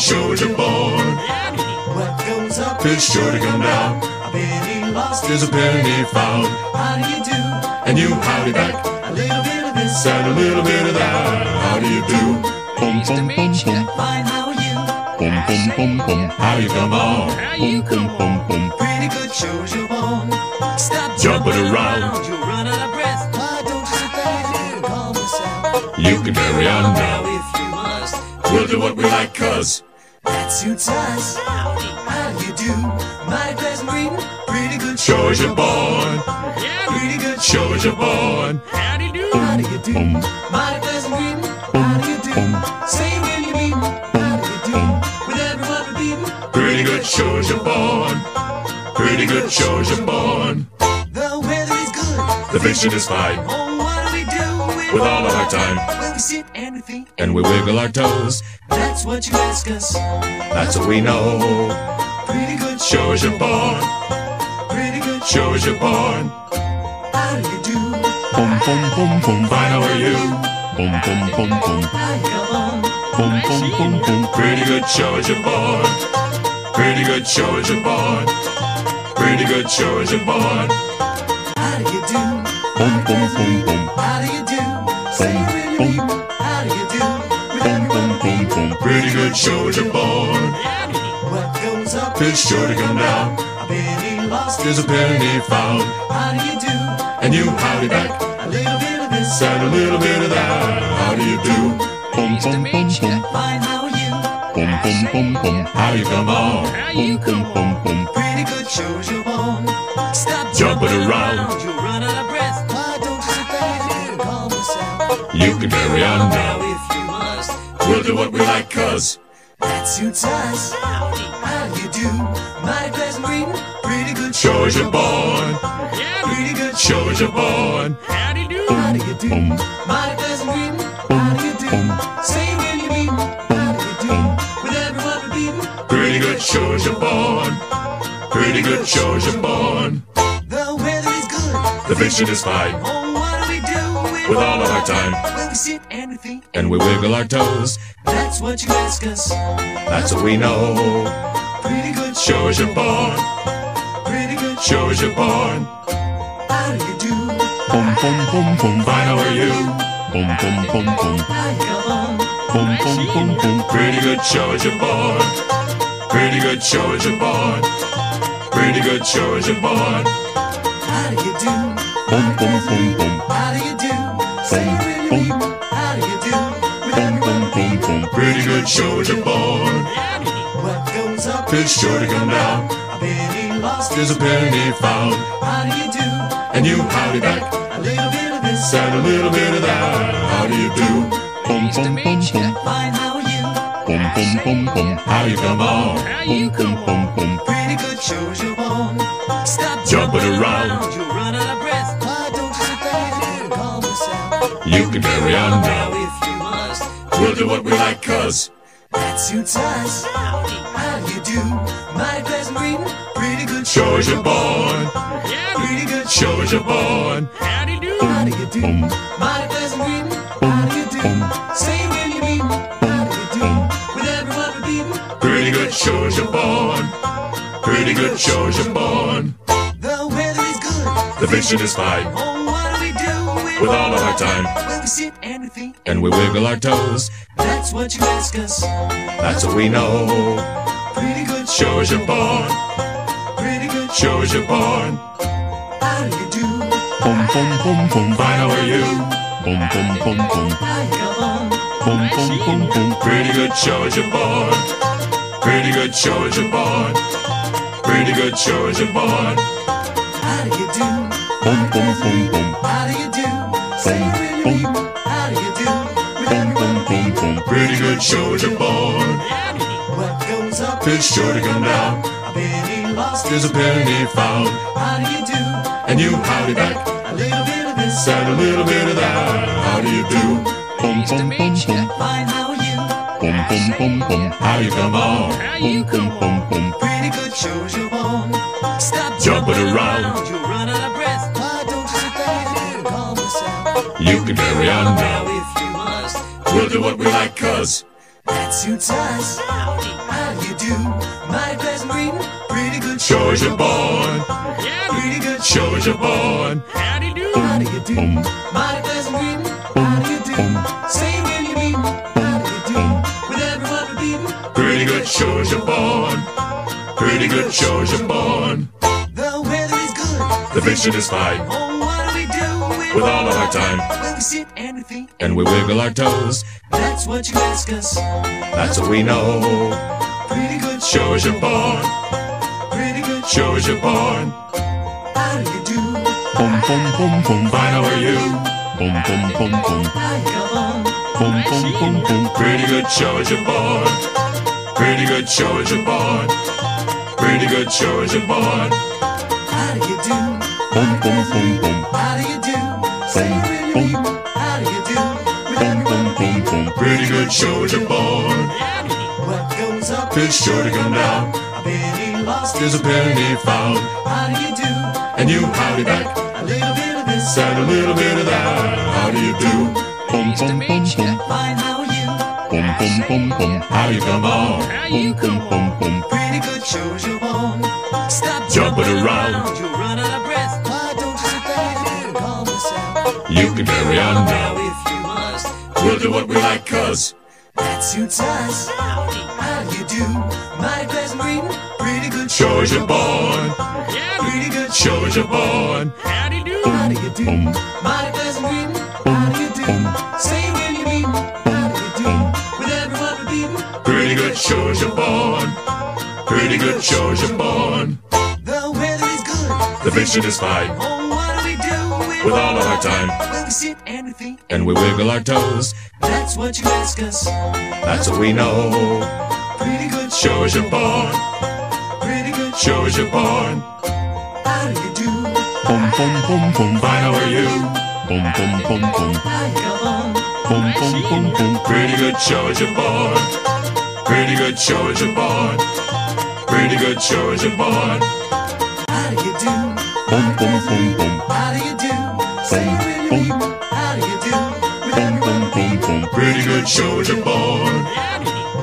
good show's you're born. What goes up It's sure to come down. A penny lost There's a penny found, How do you do? and you howdy back. A little bit of this Said a little bit of that. How do you do? Bum Nice to bum bum meet bum. ya. Fine, how are you? Bum bum bum bum. How you come on? How you Bum bum bum bum. Pretty good shows you're born Stop Jumping around. You'll run out of breath Why don't you sit back and calm yourself You can carry on Now now. if you must We'll do what we like, cuz. Suits us How do you do? Mighty pleasant greeting Pretty good Shows you're born. Pretty good Shows you're born. Howdy do. How do you do? Mighty pleasant greeting. How do you do? Say when you meet. How do you do? With everyone repeating. Pretty good shows you're born. Pretty good shows you're born. The weather is good. The vision is fine. Oh, what do we do With all of our time. Well, we sit and we think. And we wiggle our toes. That's what you ask us. That's what we know. Pretty good Shows you're born. Pretty good Shows you're born. How do you do? Bum bum bum bum. Fine, how are you? How you come on? Bum bum bum bum. Pretty good shows you're born. Pretty good shows you're born. Pretty good shows you're born. How do you do? Bum bum bum bum. How do you do? Say you meet. How Pretty good shows you're born. What goes up It's sure to come down. A penny lost There's a penny found. How do you do? And you howdy back. A little bit of this Said a little bit of that. How do you do? Bum Nice to bum bum meet ya. Fine, how are you? Bum bum bum bum. How you come on? How you Bum bum bum. Pretty good shows you're born Stop Jumping around. You'll run out of breath Why don't you sit back and calm yourself You can carry on Now what we like, cuz. That suits us How do you do? Mighty pleasant greeting Pretty good Shows you're born. Pretty good Shows you're born. Howdy do. you do? How do you do? Bum Mighty pleasant greeting How do you do? Say when you meet How do you do? With everyone repeating Pretty good shows you're born. Pretty good shows you're born. The weather is good The vision is fine. Oh, what do we do With all of our time. We sit and we think And we wiggle our toes. That's what you ask us That's what we know. Pretty good Shows you're born. Pretty good Shows you're born. How do you do? Bum bum bum bum. Fine, how are you? Bum bum bum bum. How you on? Bum bum bum bum. Pretty good shows you're born. Pretty good shows you're born. Pretty good shows you're born. How do you do? Bum bum bum bum. How do you do? Say Pretty good shows you're born. What goes up It's sure to come down. A penny lost There's a penny found. How do you do? And you howdy back. A little bit of this Said a little bit of that. How do you do? Bum Nice to bum bum meet ya. bum. Fine, how are you? Bum bum bum bum. How you come on? How you Bum bum bum bum. Pretty good shows you're born Stop Jumping around. You'll run out of breath Why don't you sit back and calm yourself You can carry on Now do what we like, cuz. That suits us How do you do? Mighty pleasant greeting Pretty good Shows you're born. Pretty good Shows you're born. Howdy do. How do you do? Mighty pleasant greeting How do you do? Say when you meet How do you do? With everyone repeating Pretty good shows you're born. Pretty good shows you're born. The weather is good The vision is fine. Oh, what do we do With all of our time. Sit and we think And we wiggle our toes. That's what you ask us That's what we know. Pretty good Shows you're born. Pretty good Shows you're born. How do you do? Bum bum bum bum. Fine, how are you? How you come on? Bum bum bum bum. Pretty good shows you're born. Pretty good shows you're born. Pretty good shows you're born. How do you do? Bum bum bum bum. How do you do? Say when you meet How do you do? With Bum everyone bum bum bum. Pretty good shows you're born. What goes up It's sure to come down. A penny lost is a penny found. How do you do? And you howdy back. A little bit of this and a little bit of that. How do you do? Boom, boom, boom, boom. bum meet ya. bum. Fine, how are you? Bum bum bum bum. How you come on? How you Bum bum bum. Pretty good shows you're born Stop Jumping around. You can carry on now if you must. We'll do what we like, cuz that suits us. How you do? My best green, pretty good. Show as you're born. Yeah, pretty good. Show as you're born. How do you do? How do you do? My best green, how do you do? Say when you mean, how do you do? With everyone we beat, pretty good. Show as you're born. Pretty good. Show as you're born. The weather is good. The vision is fine. With all of our time. Well, we sit and we think. And we wiggle our toes. That's what you ask us. That's what we know. Pretty good. Show us you're born. Pretty good. Show us you're born. How do you do? Bum bum bum bum Fine, how are you? How you come on? bum bum bum bum Pretty good. Show us you're born. Pretty good. Show us you're born. Pretty good. Show us you're born. How do you do? bum bum bum bum How do you do? Say when you meet. How do you do? With bum everyone bum bum bum Pretty good. Show us you're born. What goes up Is sure to come down. A penny lost There's a penny found. How do you do? And you howdy back. A little bit of this. Said a little bit of that. How do you do? bum bum bum bum Fine, how are you? bum bum bum bum How you come on? How bum you bum bum bum Pretty good shows you're born. Stop Jumping around. Can carry on Now, now. if you must, We'll do what we like, cuz. that suits us. How do you do? Mighty pleasant greeting. Pretty good Show us you're born. Pretty good Show us you're born. Howdy do. How do you do? bum Mighty pleasant greeting. How do you do? Say when you meet. How do you do? With everyone repeating. Pretty good. Show us you're born. Pretty good. Show us you're born. The weather is good. The vision is fine. With all of our time. We sit and we think. And we wiggle our toes. That's what you ask us. That's what we know. Pretty good. Show us you're born. Pretty good. Show us you're born. How do you do? Boom, bum bum bum Fine, how are you? Boom, boom, boom, boom. How you come on? bum bum bum bum Pretty good. Show us you're born. Pretty good. Show us you're born. Pretty good. Show us you're born. How do you do? bum bum bum bum Show us you're born.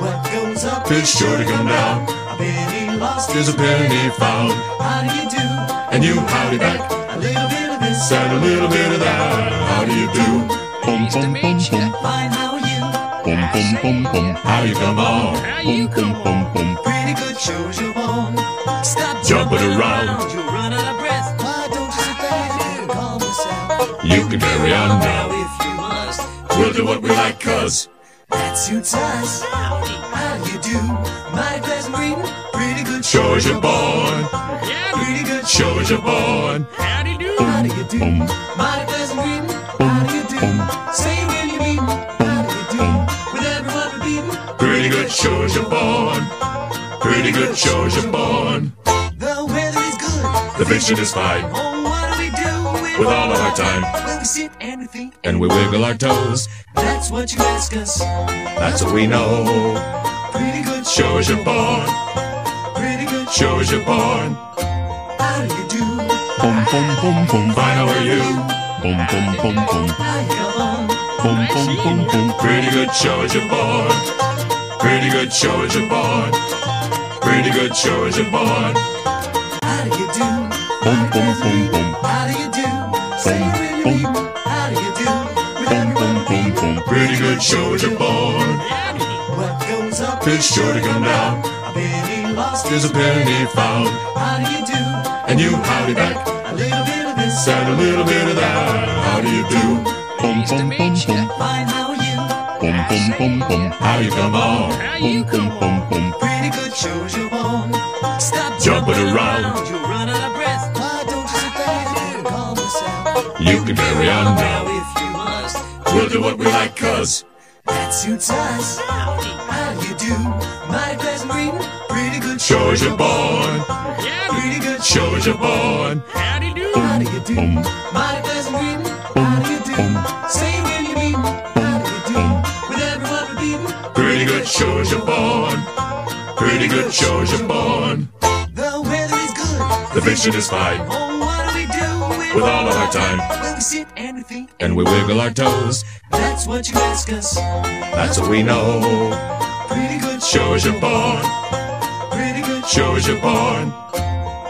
What goes up It's sure to come down. A penny lost There's a penny found. How do you do? And you howdy back. A little bit of this. Said a little bit of that. How do you do? bum bum bum bum Fine, how are you? bum bum bum bum How you come on? You bum come on? Pretty good shows you're born. Stop Jumping around. You'll run out of breath. Why don't you sit back and calm yourself? You can carry on Now, We'll do what we like, cuz. that suits us. How do you do? Mighty pleasant greeting. Pretty good Show us you're born. Pretty good Show us you're born. Howdy do. you do? How do you do? Mighty pleasant greeting. How do you do? Say when you meet. How do you do? With everyone repeating. Pretty good. Show us you're born. Pretty good. Show us you're born. The weather is good. The vision is fine. Oh, what do we do? With all of our time. We sit and we think. And we wiggle our toes. That's what you ask us. That's what we know. Pretty good Show us you're born. Pretty good Show us you're born. How do you do? bum bum bum bum Fine, how are you? How you come on? bum bum bum bum Pretty good. Show us you're born. Pretty good. Show us you're born. Pretty good. Show us you're born. How do you do? bum bum bum bum How do you do? Say when you meet. How do you do? With bum bum everyone bum bum Pretty good. Show us you're born. What goes up It's sure to come down. A penny lost There's a penny found. How do you do? And you howdy back. A little bit of this Said a little bit of that. How do you do? bum bum bum bum Fine, how are you? bum bum bum bum How you come on? How you bum come bum on? bum Pretty good shows you're born. Stop Jumping around. You can carry on Now, if you must, We'll do what we like, cuz. that suits us. How do you do? Mighty pleasant greeting. Pretty good Show us you're born. Pretty good Show us you're born. Howdy do. you do? How do you do? bum Mighty pleasant greeting. How do you do? Say when you meet. How do you do? With everyone repeating. Pretty good. Show us you're born. Pretty good. Show us you're born. The weather is good. The vision is fine. With all of our time. Well, we sit and we think. And we wiggle our toes. That's what you ask us. That's what we know. Pretty good Show us you're born. Pretty good show as you're born.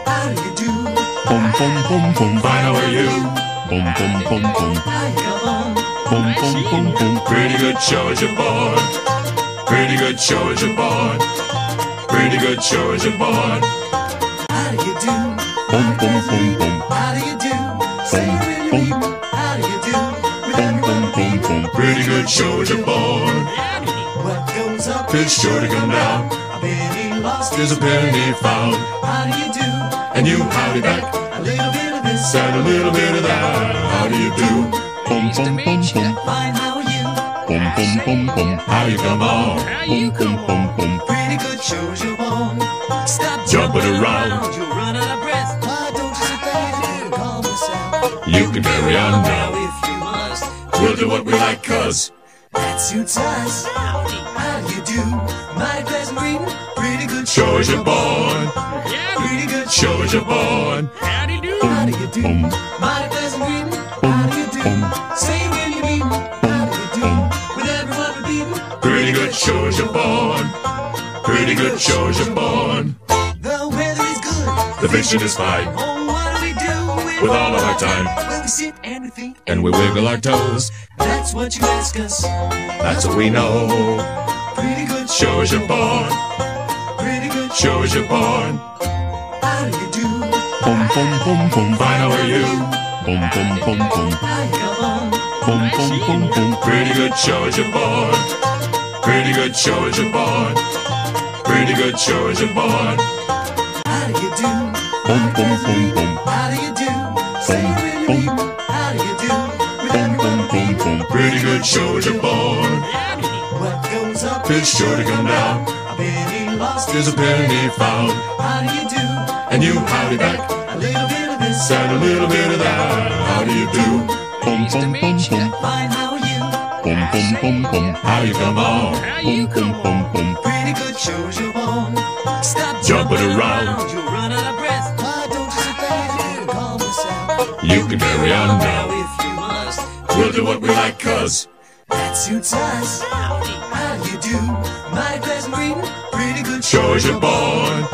How do you do? Boom, bum bum bum. Fine, how are you? Boom, boom, boom, boom. How you on? Bum bum bum bum. Pretty good show as you're born. Pretty good show as you're born. Pretty good show as you're born. How do you do? Bum bum bum bum. How do you Pretty good show as you're born. what goes up It's sure to come down. A penny lost is a penny found. How do you do? And you howdy back. A little bit of this and a little bit of that. How do you do? Bum bum bum bum. Fine, how are you? Bum bum bum bum. How you come on? Bum bum bum bum. Pretty good shows you're born. Stop Jumping around. You can carry on Now, if you must, We'll do what we like, cuz. that suits us. How do you do? My pleasant greeting. Pretty good Show as you're born. Pretty good Show as you're born. How do you do? Bum My pleasant greeting. How do you do? Um. Um, um. Say when you mean. How do you do? With everyone repeating. Pretty good show as you're born. Pretty good show as you're born. The weather is good. The vision is fine. Oh, what do we do With all of our time. And we wiggle our toes. That's what you ask us. That's what we know. Pretty good Show as you're born. Pretty good Show as you're born. How do you do? bum bum bum bum. Fine, how are you? How you come on? Bum bum bum bum. Pretty good show as you're born. Pretty good show as you're born. Pretty good show as you're born. How do you do? Bum bum bum bum. How do you do? Say it with With Bum bum everyone bum bum. Pretty good show as you're born. What goes up It's sure to come down. A penny lost There's a penny found. How do you do? And you howdy back. A little bit of this Said a little bit of that. How do you do? Bum bum bum bum. Fine, how are you? Bum bum bum bum. How you come on? Bum bum bum bum. Pretty good shows you're born. Stop Jumping around. You'll run out of breath. Why don't you sit there and calm yourself? You can carry on Now, We'll do what we like, cuz. that suits us. How do you do? My pleasant greeting. Pretty good Show as you're born.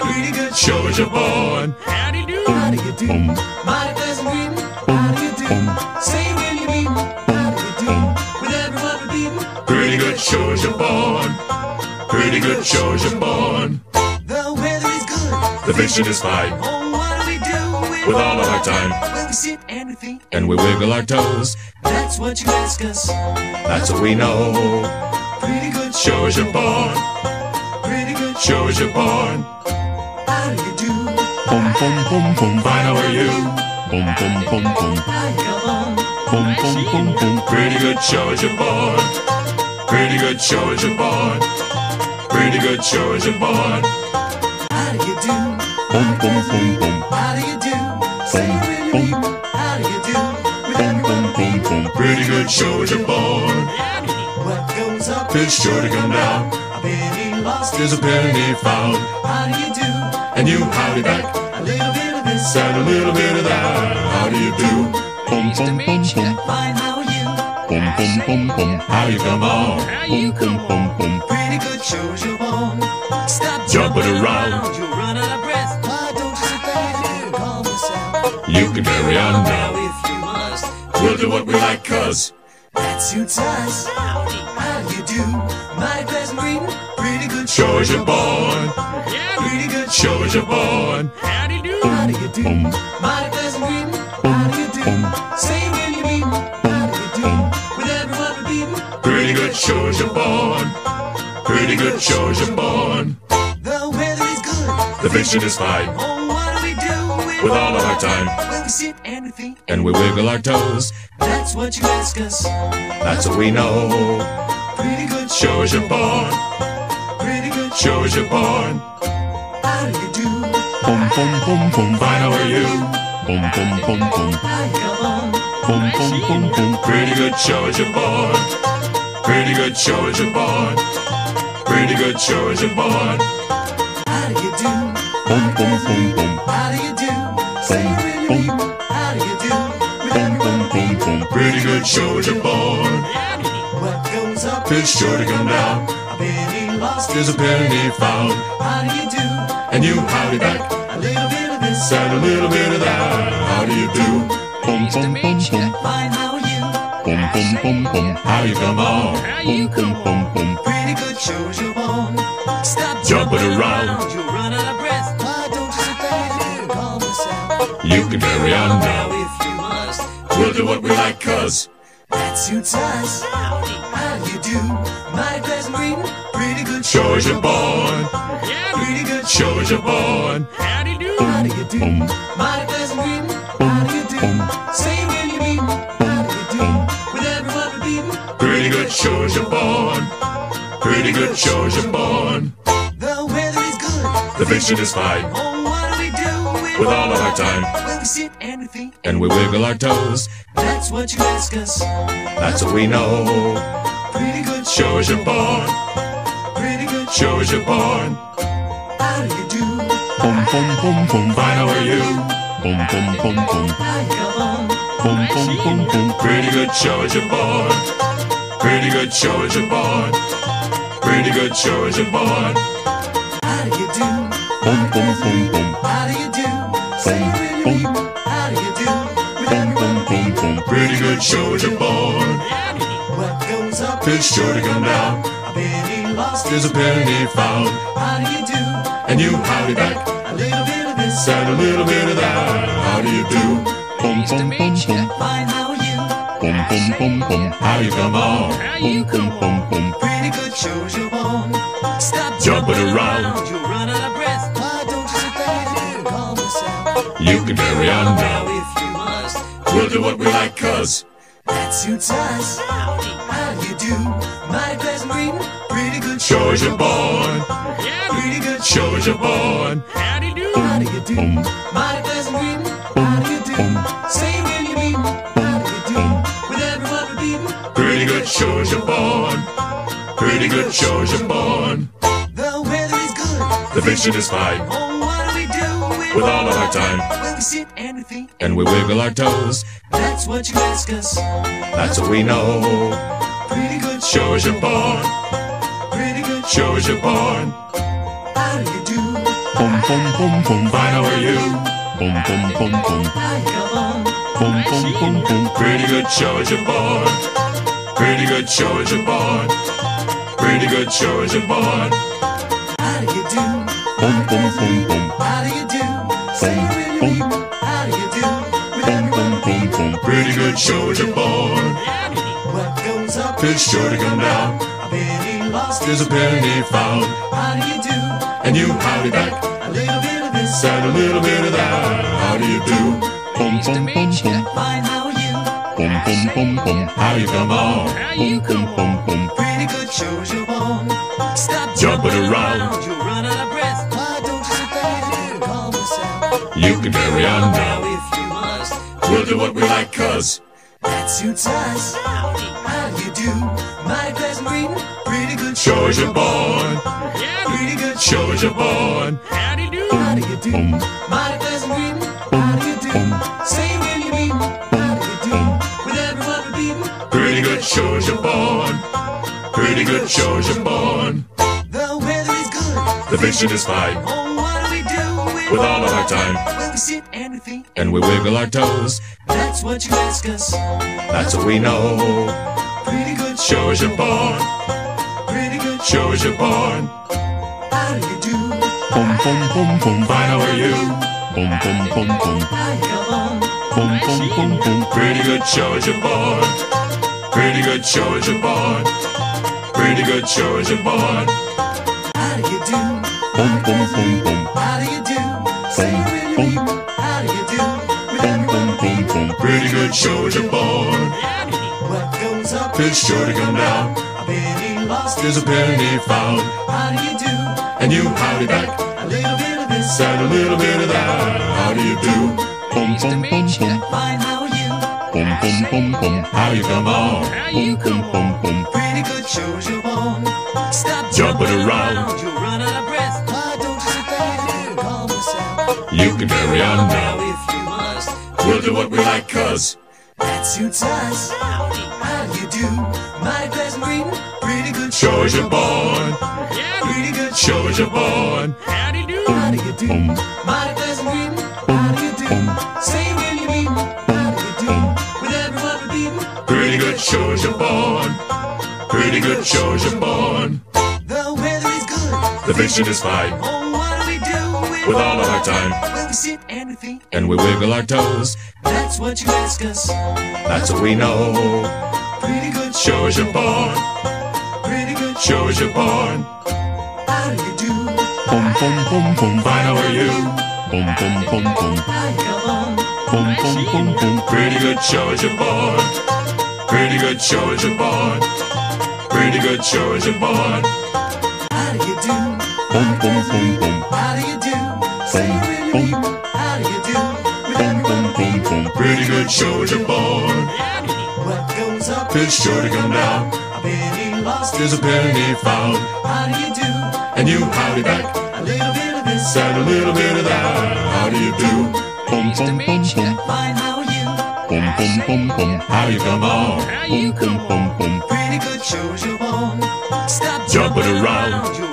Pretty good Show as you're born. How do you do? Bum My pleasant greeting. How do you do? Say when you mean. How do you do? With everyone repeating. Pretty good show as you're born. Pretty good show as you're born. The weather is good. The vision is fine. Oh, what do we do With all of our time. Well, we sit and we think. And we wiggle our toes. That's what you ask us. That's what we know. Pretty good Show as you're born. Pretty good Show as you're born. How do you do? bum bum bum bum. Fine, how are you? Bum bum bum bum. How you on? Bum bum bum bum. Pretty good show as you're born. Pretty good show as you're born. Pretty good show as you're born. How do you do? Bum bum bum bum. How do you do? Say it with Pretty good show as you're born. What goes up It's sure to come down. A penny lost There's a penny found. How do you do? And you howdy back. A little bit of this Said a little bit of that. How do you do? Bum bum bum bum. Fine, how are you? Bum bum bum bum. How you come on? Bum bum bum bum. Pretty good shows you're born Stop Jumping around. You'll run out of breath Why don't you sit there and calm yourself? You can carry on Now, do what we like, cuz. That suits us How do you do? My pleasant greeting Pretty good Show as you're born. Yeah, Pretty good Show as you're born. How do you do? Bum My pleasant greeting How do you do? Say when you mean How do you do? With everyone repeating Pretty good show as you're born. Pretty good show as you're born. The weather is good The vision is fine. With all of our time. Well, we sit and we think And we wiggle our toes. That's what you ask us That's what we know. Pretty good Show as you're born. Pretty good Show as you're born. How do you do? bum bum bum bum. Fine, how are you? How you come on? Bum bum bum bum. Pretty good show as you're born. Pretty good show as you're born. Pretty good show as you're born. How do you do? Bum bum bum bum. How do you Pretty good show as you're born. What goes up It's sure to come down. A penny lost There's a penny found, How do you do? and you howdy back, A little bit of this and a little bit of that. How do you do? Bum bum bum bum. Fine, how are you? Bum bum bum bum. How you come on? Bum bum bum bum. Pretty good shows you're born Stop Jumping around. You'll You can carry on Now if you must We'll do what we like, cuz That suits us How do you do? My pleasant greeting Pretty good show as you're born, Pretty good show as you're born. How do you do? Mighty pleasant greeting. How do you do? Say when you meet. How do you do? With everyone repeating. Pretty good show as you're born, pretty good show as you're born. The weather is good. The vision is fine, with all of our time, we sit and we think. and we wiggle our toes. That's what you ask us. That's what we know. Pretty good Show as you're born, Pretty good show as you're born. How do you do? Boom, boom, boom, boom. Fine, how are you? How you come on? Bum bum bum bum. Pretty good show as you're born, pretty good show as you're born, pretty good show as you're born. How do you do? Bum bum bum bum. How do you do? Say when you. How do you do? With Bum bum everyone bum bum. Pretty good show as you're born. What goes up It's sure to come down. A penny lost There's a penny found, How do you do? and you howdy back, A little bit of this and a little bit of that. How do you do? Bum bum bum bum. Fine, how are you? Bum bum bum bum. How you come on? Bum bum bum bum. Pretty good shows you're born Stop Jumping around. Do what we like, cuz That suits us How do you do? My pleasant greeting Pretty good show as you're born, Pretty good show as you're born. How do you do? Bum. My pleasant greeting How do you do? Say when you meet How do you do? With everyone repeating Pretty good show as you're born, pretty good show as you're born. The weather is good The vision is fine, Oh, what do we do with all of our time, Well, we sit and we think. and we wiggle our toes. That's what you ask us. That's what we know. Pretty good Show as you're born, Pretty good show as you're born. How do you do? Bum bum bum bum. Fine, how are you? Bum bum bum bum. How you on? Bum bum bum bum. Pretty good show as you're born, pretty good show as you're born, pretty good show as you're born. How do you do? Bum bum bum bum. How do you do? Say you meet. With Bum everyone bum bum bum. Pretty good show as you're born. What goes up It's sure to come down. A penny lost is a penny found, How do you do? and you howdy back, A little bit of this and a little bit of that. How do you do? Bum bum bum bum. Fine, how are you? Bum bum bum bum. How you come on? Bum bum bum bum. Pretty good shows you're born Stop Jumping around. You'll run out of breath Why don't you sit back and calm yourself You can carry on Now do what we like, cuz That suits us How do you do? Mighty pleasant greeting Pretty good show as you're born, Pretty good show as you're born. How do you do? Bum. Mighty pleasant greeting How do you do? Say when you meet How do you do? With everyone repeating Pretty good show as you're born, pretty good show as you're born. The weather is good The vision is fine, Oh, what do we do? with all of our time, Well, we sit and we think and we wiggle our toes. That's what you ask us That's what we know. Pretty good Show as you're born, Pretty good show as you're born. How do you do? Bum bum bum bum. Fine, how are you? How you come on? Bum bum bum bum. Pretty good show as you're born, pretty good show as you're born, pretty good show as you're born. How do you do? Bum bum bum bum. How do you good you're born. What goes up It's sure to come down. A penny lost There's a penny found, How do you do? and you howdy back, A little bit of this and a little bit of that. How do you do? Bum bum bum bum. Fine, how are you? Bum bum bum bum. How you come on? Bum bum bum bum. Pretty good shows you're born Stop Jumping around. You'll run out of breath Why don't you sit back and calm yourself You can carry on Now We'll do what we like, cuz That suits us How do you do? Mighty pleasant greeting Pretty good Show as you're born. Pretty good. Show as you're born. How do you do? How do you do? Um. Mighty pleasant greeting. How um. do you do? Um. Say when you meet. How do you do? With everyone repeating. Pretty good. Show as you're born. Pretty good. Show as you're born. The weather is good. The vision is fine. With all of our time. We sit and we think. And we wiggle our toes. That's what you ask us. That's what we know. Pretty good. Show as you're born. Pretty good. Show as you're born. How do you do? Bum bum bum bum. Fine, how are you? Bum bum bum bum. How you on? Bum bum bum bum. Pretty good. Show as you're born. Pretty good. Show as you're born. Pretty good. Show as you're born. How do you do? Bum bum bum bum. How do you Say when. How do you do? With everyone bum bum bum. Pretty good. Show as you're born. What goes up It's sure to come down. A penny lost There's a penny found. How do you do? And you howdy back. A little bit of this. Said a little bit of that. How do you do? Bum bum bum bum. Fine, how are you? Bum bum bum bum. How you come on? Bum bum bum bum. Pretty good shows you're born. Stop Jumping around.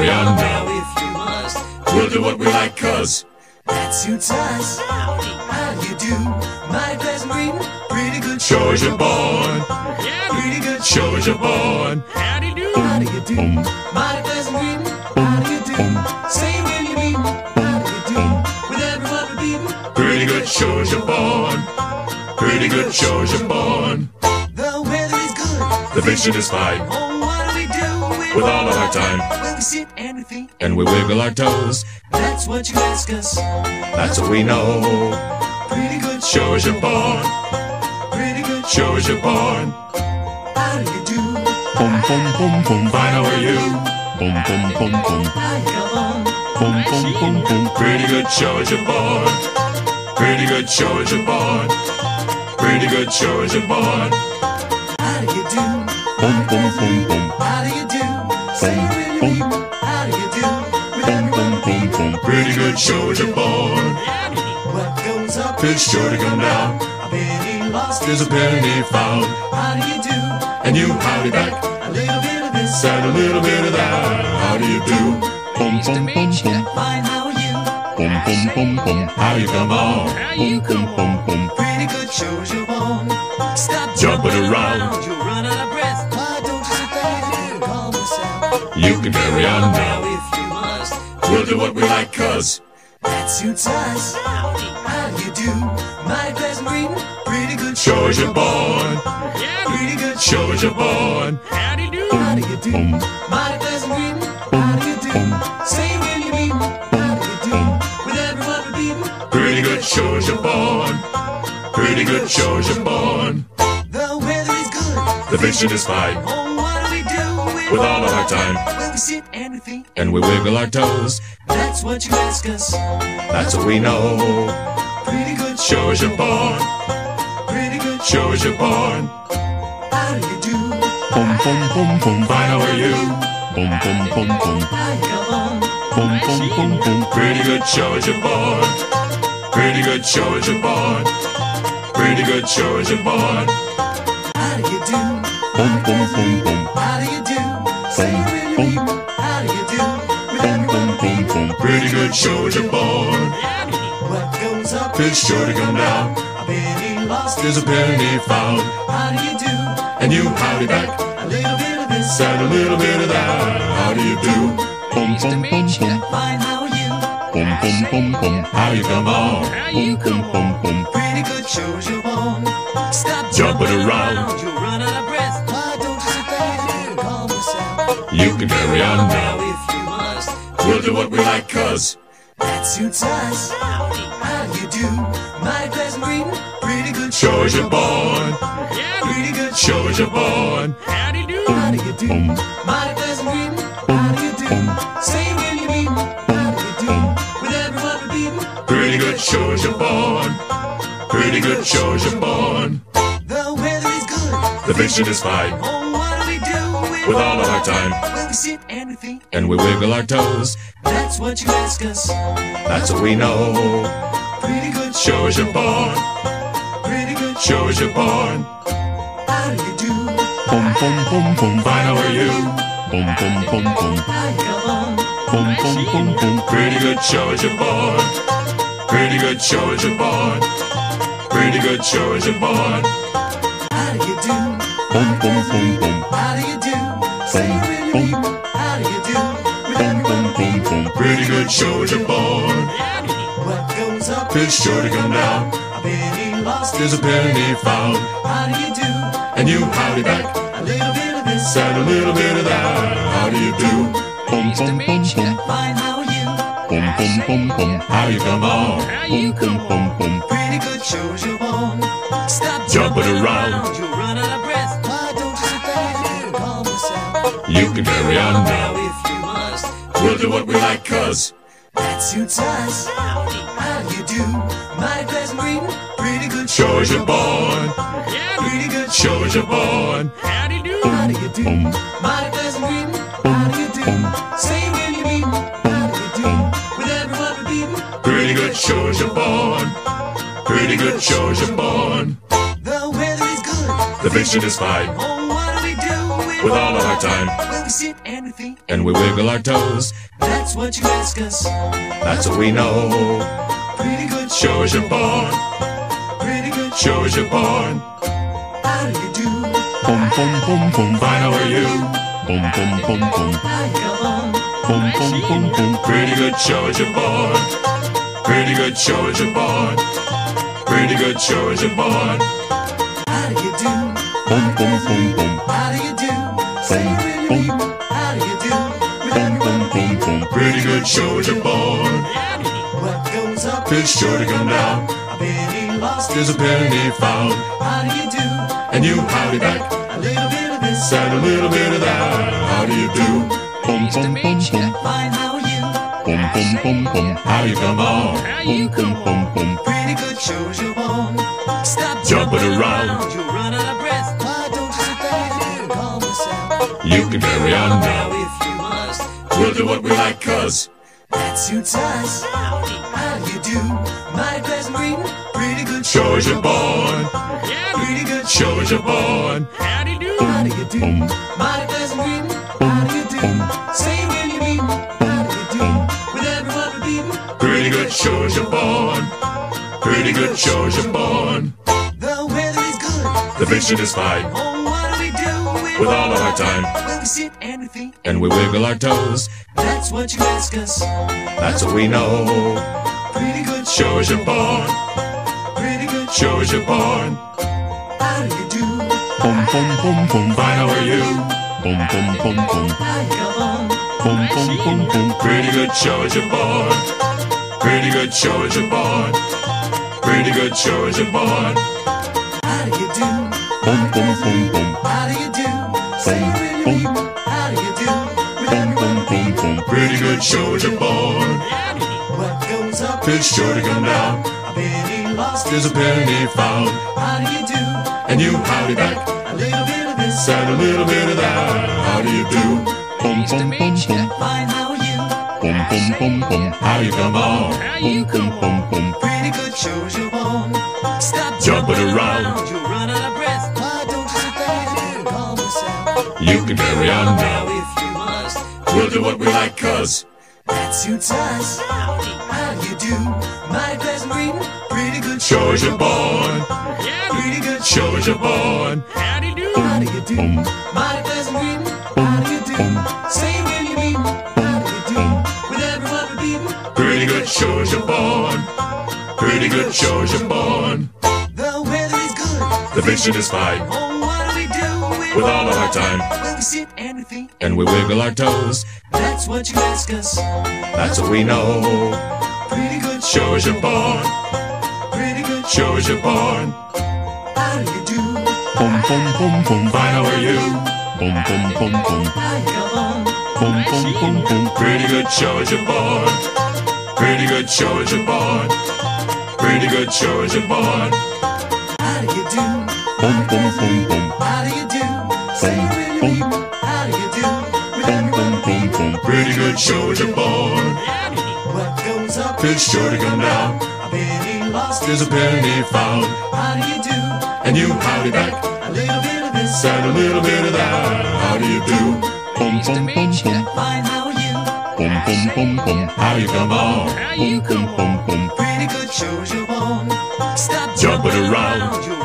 Carry on Now, if you must, We'll do what we like, cuz. that suits us. How do you do? My pleasant greeting. Pretty good Show as you're born. Pretty good Show as you're born. How do you do? Bum. My pleasant greeting. How do you do? Say when you meet. How do you do? With everyone repeating. Pretty good. Show as you're born. Pretty good. Show as you're born. The weather is good. The vision is fine. With all of our time. Well, we sit and we think. And we wiggle our toes. That's what you ask us. That's what we know. Pretty good Show as you're born. Pretty good Show as you're born. How do you do? Bum bum bum bum. Fine, how are you? How you go on? Bum bum bum bum. Pretty good. Show as you're born. Pretty good. Show as you're born. Pretty good. Show as you're born. How do you do? Bum bum bum bum. Show as you're born. What goes up It's sure to come down. A penny lost There's a penny found. How do you do? And you howdy back. A little bit of this Said a little bit of that. How do you do? Bum bum bum bum. Fine, how are you? Bum bum bum bum. How you come on? Bum bum bum bum. Pretty good shows you're born. Stop Jumping around. You'll run out of breath. Why don't you sit back and calm yourself? You can carry on Now, now. if you must, We'll do what we like, suits us. How do you do? My pleasant greeting. Pretty good Show as you're born. Pretty good Show as you're born. How do you do? My pleasant greeting. How do you do? Say when you meet. How do you do? With everyone repeating. Pretty good. Show as you're born. Pretty good. Show as you're born. The weather is good. The vision is fine. Oh, what do we do? With all of our time. Well, we sit and we think. And we wiggle our toes. That's what you ask us. That's what we know. Pretty good Show as you're born. Pretty good Show as you're born. How do you do? Bum bum bum bum. Fine, how are you? How you go on? Bum bum bum bum. Pretty good. Show as you're born. Pretty good. Show as you're born. Pretty good. Show as you're born. How do you do? Bum bum bum bum. How do you do? Say when Boom, bum bum. Pretty good. Show you're born. What goes up It's sure to come down. A penny lost There's a penny found. How do you do? And you howdy back. A little bit of this Said a little bit of that. How do you do? Bum bum bum bum. Fine, how are you? Bum bum bum bum. How you come on? Bum bum bum bum. Pretty good shows you're born. Stop Jumping around. You'll run out of breath. Why don't you sit back and calm yourself? You can carry on Now, what we like, cuz. that suits us. How do you do? My pleasant greeting. Pretty good Show as you're born. Pretty good Show as you're born. How do you do? My pleasant greeting. How do you do? Say when you meet. How do you do? With everyone repeating. Pretty good. Show as you're born. Pretty good. Show as you're born. The weather is good. The vision is fine. Oh, what do we do? With all of our time. We sit and we think. And we wiggle our toes. That's what you ask us. That's what we know. Pretty good Show as you're born. Pretty good Show as you're born. Boom, boom, boom, boom. Fine, how are you? Boom, boom, boom, boom. How you on? Boom, boom, boom, boom. Pretty good show as you're born. Pretty good show as you're born. Pretty good show as you're born. How do you do? Boom, boom, boom, boom. How do you do? Say you really everyone boom, boom, boom. Pretty good show as you're born. What goes up Is sure to come down. A penny lost There's a penny found. How do you do? And you howdy back. A little bit of this. Said a little bit of that. How do you do? Boom, boom, boom, boom. Fine, how are you? Boom, boom, boom, boom. How you come on? Boom, boom, boom, boom. Pretty good shows you're born. Stop Jumping jumping around. around. You'll run out of breath. Why don't you sit back and calm yourself? You can carry on Now, do what we like, cuz. that suits us. How do you do? My pleasant greeting. Pretty good Show as you're born. Pretty good Show as you're born. How do you do? Boom, Mighty pleasant greeting. How do you do? Say when you mean. How do you do? With everyone repeating. Pretty good show as you're born. Pretty good show as you're born. The weather is good. The vision is fine. Oh, what do we do With all of our time. Well, we sit and we think. And we wiggle our toes. That's what you ask us. That's what we know. Pretty good Show as you're born. Pretty good Show as you're born. How do you do? boom, boom, boom, boom. Fine, how are you? Boom, boom, boom, boom. Boom, boom, boom, boom. Pretty good show as you're born. Pretty good show as you're born. Pretty good show as you're born. How do you do? Boom, boom, boom, boom. How do you do? Say you really Pretty good show as you're born. What goes up It's sure to come down. A penny lost is a penny found. How do you do? And you howdy back. A little bit of this and a little bit of that. How do you do? Boom, boom, boom, boom. Fine, how are you? Boom, boom, boom, boom. How you come on? Boom, boom, boom, boom. Pretty good shows you're born Stop Jumping around. You'll run out of breath Why don't you sit back and calm yourself? You can carry on Now We'll do what we like, cuz. That suits us How do you do? Mighty pleasant greeting Pretty good Show as you're born. Pretty good Show as you're born. How do you do? Mighty pleasant greeting How do you do? Say when you mean How do you do? With everyone repeating Pretty good show as you're born. Pretty good show as you're born. The weather is good The vision is fine. Oh, what do we do With all of our time. Well, we sit and we think And we wiggle our toes. That's what you ask us That's what we know. Pretty good Show as you're born. Pretty good Show as you're born. How do you do? Boom, boom, boom, boom. Fine, how are you? Boom, boom, boom, boom. How you on? Boom, boom, boom, boom. Pretty good show as you're born. Pretty good show as you're born. Pretty good show as you're born. How do you do? Boom, boom, boom, boom. How do you do? Say you really everyone boom, boom, boom. Pretty good show as you're born. What goes up It's sure to come down. A penny lost There's a penny found. How do you do? And you howdy back. A little bit of this Said a little bit of that. How do you do? Boom, boom, boom, boom. Fine, how are you? Boom, boom, boom, boom. How you come on? Boom, boom, boom, boom. Pretty good shows you're born Stop Jumping around. You'll run out of breath Why don't you sit back and calm yourself? You can carry on Now We'll do what we like, cuz. That suits us How do you do? My pleasant greeting Pretty good Show as you're born. Pretty good Show as you're born. How do you do? Boom, Mighty pleasant greeting How do you do? Say when you mean How do you do? With everyone repeating Pretty good show as you're born. Pretty good show as you're born. The weather is good The vision is fine. Oh, what do we do? With all time. We sit and we think And we wiggle our toes. That's what you ask us That's what we know. Pretty good Show as you're born. Pretty good Show as you're born. How do you do? boom, boom, boom, boom. Fine, how are you? Boom, boom, boom, boom. How you come? Boom, boom, boom, boom. Pretty good show as you're born. Pretty good show as you're born. Pretty good show as you're born. How do you do? Boom, boom, boom, boom. How do you do? Say you really mean How do you do? Boom, boom, boom, boom. Pretty good show you're born. What goes up It's sure to come down. A penny lost There's a penny found. How do you do? And you howdy back. A little bit of this and a little bit of that. How do you do? Bum bum bum bum. Fine, how are you? Bum bum bum bum. How you come on? Bum bum bum bum. Pretty good shows you're on. Stop Jumping around.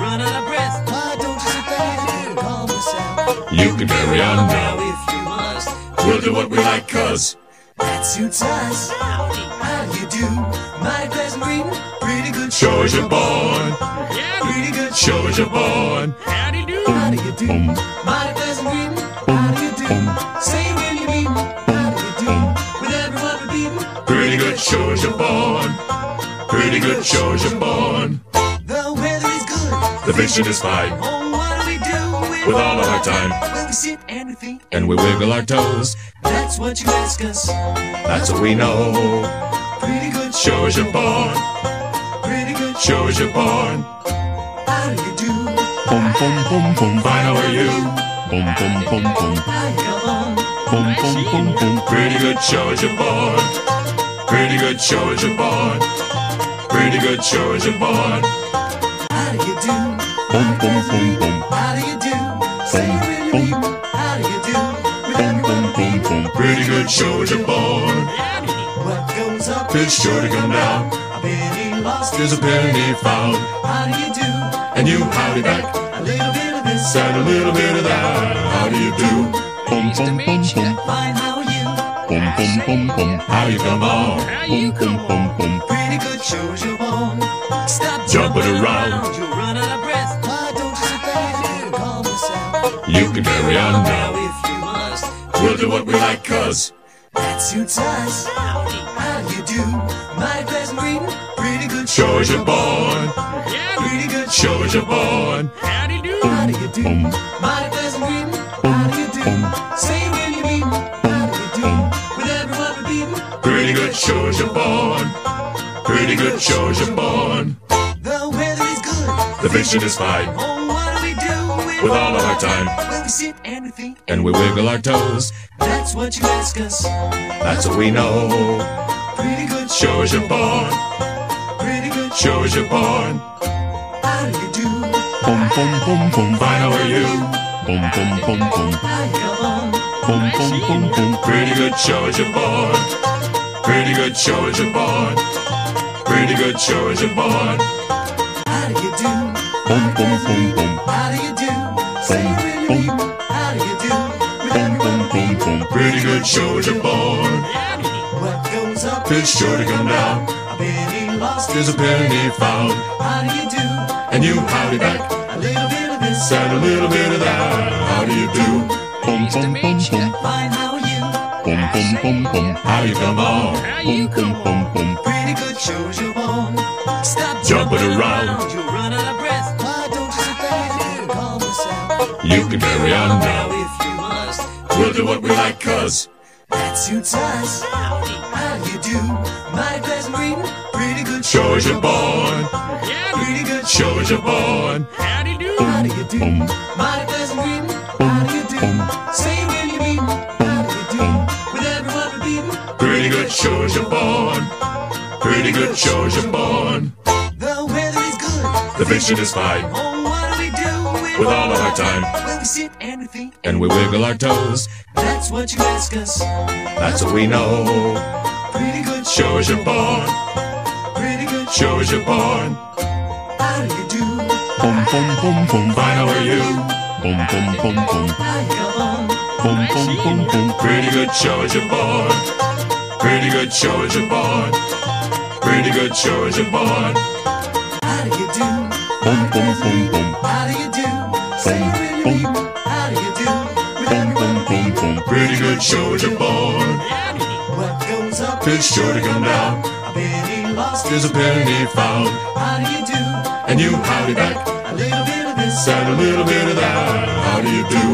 Carry on Now, if you must, We'll do what we like, cuz. that suits us. How do you do? My pleasant greeting. Pretty good Show as you're born. Pretty good Show as you're born. How do you do? My pleasant greeting. How do you do? Say when you meet. How do you do? With everyone repeating. Pretty good show as you're born. Pretty good show as you're born. The weather is good. The vision is fine. Oh, what do we do With all of our time. Sit and we think. And we wiggle our toes. That's what you ask us. That's what we know. Pretty good Show as you're born. Pretty good Show as you're born. How do you do? Bum bum bum bum. Fine, how are you? How you come on? Bum bum bum bum. Pretty good show as you're born. Pretty good show as you're born. Pretty good show as you're born. How do you do? Bum bum bum bum. How do you do? You meet. How do you do? Bum everyone bum bum. Pretty good you're born. What goes up It's sure to come down. A penny lost There's a penny found. How do you do? And you howdy back. A little bit of this And a little bit of that. How do you do? Bum bum bum bum. Fine, how are you? Bum bum bum bum. How you come on? Bum bum bum bum. Pretty good you're on. Stop Jumping around. You can carry on Now, now. if you must, We'll do what we like, cuz. that suits us. How do you do? Um, My pleasant greeting. Pretty good Show as um, you're born. Pretty um, good Show as you're born. How do you do? Bum My pleasant greeting. How do you do? Say when you meet. How do you do? With everyone repeating. Pretty good show as you're born. Pretty good show as you're born. The weather is good. The vision is fine. With all of our time. We sit and we think. And we wiggle our toes. That's what you ask us. That's what we know. Pretty good Show as you're born. Pretty good Show as you're born. How do you do? bum bum bum bum. Fine, how are you? How you come on? Bum bum bum bum. Pretty good show as you're born. Pretty good show as you're born. Pretty good show as you're born. How do you do? Bum bum bum bum. Say when. How do you do? Pretty good show as you're born. What goes up It's sure to come down. A penny lost There's a penny found. How do you do? And you howdy back. A little bit of this And a little bit of that. How do you do? Bum bum bum bum. Fine, how are you? Bum bum bum bum. How you come on? Bum bum bum bum. Pretty good shows you're on. Stop Jumping around. Can carry on Now, if you must, We'll do what we like, cuz. that suits us. How do you do? My pleasant greeting. Pretty good Show as you're born. Pretty good. Show as you're born. How do you do? Bum My pleasant greeting. How do you do? bum. With everyone repeating. Bum Say when you meet. How do you do? With everyone repeating. Pretty good show as you're born. Pretty good show as you're born. The weather is good. The vision is fine. With all of our time. Well, we sit and we think. And we wiggle our toes. That's what you ask us. That's what we know. Pretty good Show as you're born. Pretty good Show as you're born. How do you do? Bum bum bum bum. Fine, how are you? How you come on? Bum bum bum bum. Pretty good show as you're born. Pretty good show as you're born. Pretty good show as you're born. How do you do? Bum bum bum bum. How do you do? Say when. How do you do? With Bum bum everyone bum bum. Pretty good show as you're born. What goes up It's sure to come down. A penny lost There's a penny found. How do you do? And you howdy back. A little bit of this And a little bit of that. How do you do?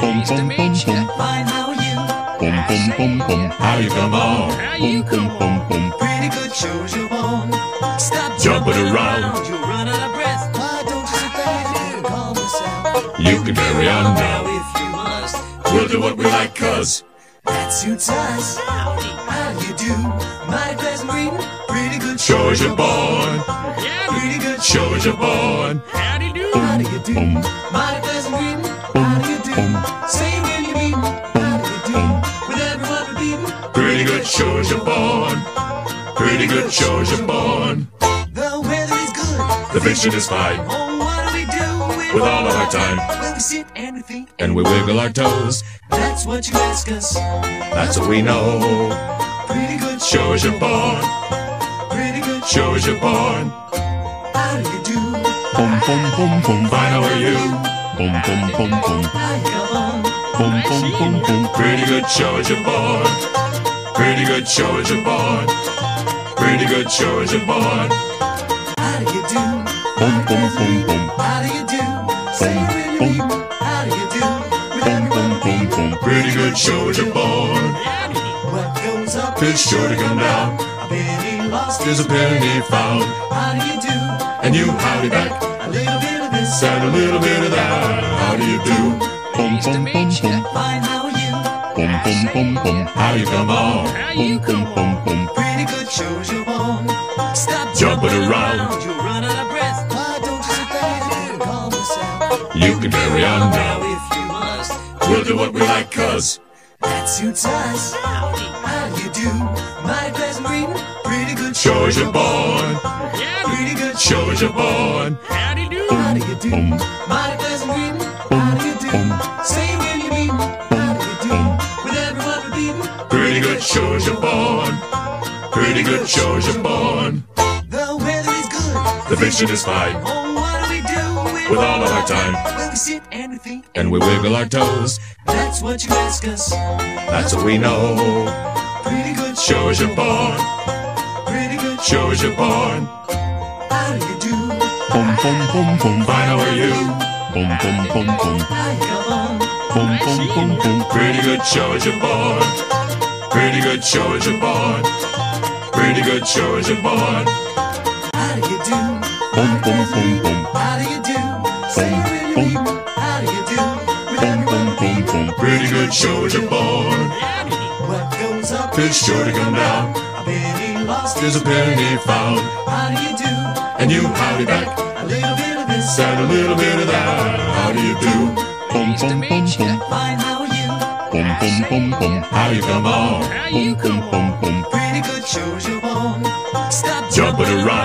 Bum bum bum bum. Fine, how are you? Bum bum bum bum. How you come on? Bum bum bum bum. Pretty good shows you're on. Stop Jumping around. You can carry on now if you must. We'll do what we like, cuz that suits us. How you do? My best breeding, pretty good. Show us your born. Yeah, pretty good. Show us your born. How do you do? How do you do? My best breeding, how do you do? Say when you meet, how do you do? With everyone beating, pretty good. Show us your born. Pretty good. Show us your born. The weather is good. The vision is fine. With all of our time. We sit and we think. And we wiggle our toes. That's what you ask us. That's what we know. Pretty good Shows you're born. Pretty good Shows you're born. How do you do? Bum bum bum bum. Fine, how are you? How you come on? Bum bum bum bum. Pretty good shows you're born. Pretty good shows you're born. Pretty good shows you're born. How do you do? Bum bum bum bum. Really mean. How do you do? Bum everyone bum bum. Pretty good shows you're born. What goes up Is sure to come down. A penny lost There's a penny found. How do you do? And you howdy back. A little bit of this. Said a little bit of that. How do you do? Bum bum bum bum. Fine, how are you? Bum bum bum bum. How you come on? Bum bum bum bum. Pretty good shows you're born. Stop Jumping around. Can carry on Now, now. if you must, We'll do what we like, cuz. that suits us. How do you do? Mighty pleasant greeting. Pretty good Shows you're born. Pretty good Shows you're born. How do you do? Bum. Mighty pleasant greeting. How do you do? Say when you mean. How do you do? With everyone repeating. Pretty good shows you're born. Pretty good shows you're born. The weather is good. The vision is fine. With all of our time. We sit and we think. And we wiggle our toes. That's what you ask us. That's what we know. Pretty good Shows you're born. Pretty good Shows you're born. How do you do? Bum bum bum bum. Fine, how are you? How you come on? Bum bum bum bum. Pretty good shows you're born. Pretty good shows you're born. Pretty good shows you're born. How do you do? Bum bum bum bum. How do you do? Say it really mean. How do you do? With Bum bum everyone bum bum. Pretty good shows you're born. What goes up It's sure to come down. A penny lost There's a penny found. How do you do? And you howdy back. A little bit of this Said a little bit of that. How do you do? Bum bum bum bum. Fine, how are you? Bum bum bum bum. How you come on? Bum bum bum bum. Pretty good shows you're born Stop Jumping around.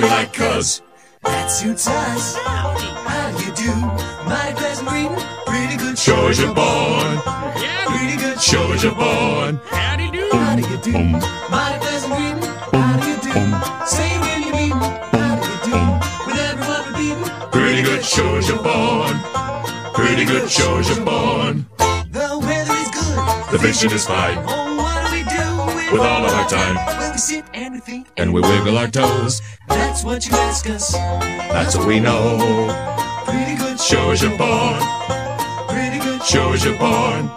We like, cuz. That suits us How do you do? Mighty pleasant greeting Pretty good Shows you're born. Yeah, Pretty good Shows you're born. How do you do? Bum. Mighty pleasant greeting How do you do? Say when you mean How do you do? With everyone repeating Pretty good shows you're born. Pretty good shows you're born. The weather is good The vision is fine. Oh, what do we do? With all of our time. Well, we sit and we think And we wiggle our toes. That's what you ask us That's what we know. Pretty good Shows you're born. Pretty good Shows you're born.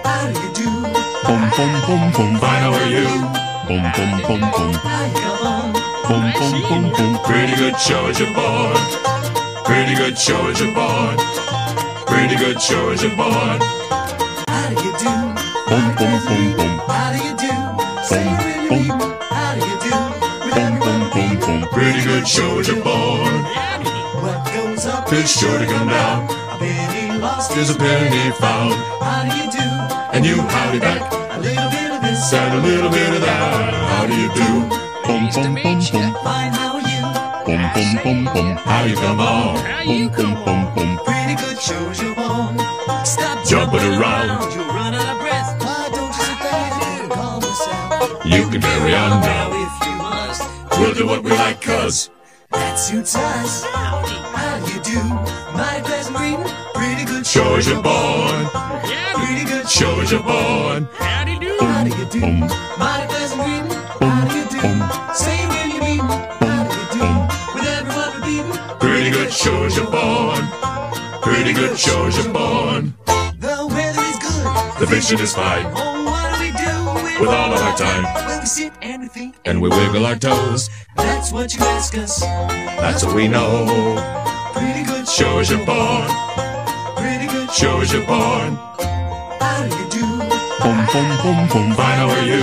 How do you do? Bum bum bum bum. Fine, how are you? How you come on? Bum bum bum bum. Pretty good shows you're born. Pretty good shows you're born. Pretty good shows you're born. How do you do? Bum bum bum bum. How do you do? Say it really good you're born. What goes up It's sure to come down. A penny lost is a penny found. How do you do? And you howdy back. A little bit of this and a little bit of that. How do you do? Bum bum bum bum. Fine, how are you? Bum bum bum bum. How you come on? Bum bum bum bum. Pretty good shows you're born Stop Jumping around. You'll run out of breath Why don't you sit there and calm yourself? You can carry on Now We'll do what we like, cuz. That suits us How do you do? Mighty pleasant greeting Pretty good Shows you're born. Pretty good Shows you're born. How do you do? How do you do? Um. Mighty pleasant greeting How do you do? Um. Say when you mean How do you do? With everyone repeating Pretty good shows you're born. Pretty good shows you're born. The weather is good The vision is fine. Oh, what do we do? With all of our time. We sit and we think And we wiggle our toes. That's what you ask us That's what we know. Pretty good Shows you're born. Pretty good Shows you're born. How do you do? Bum bum bum bum. Fine, how are you?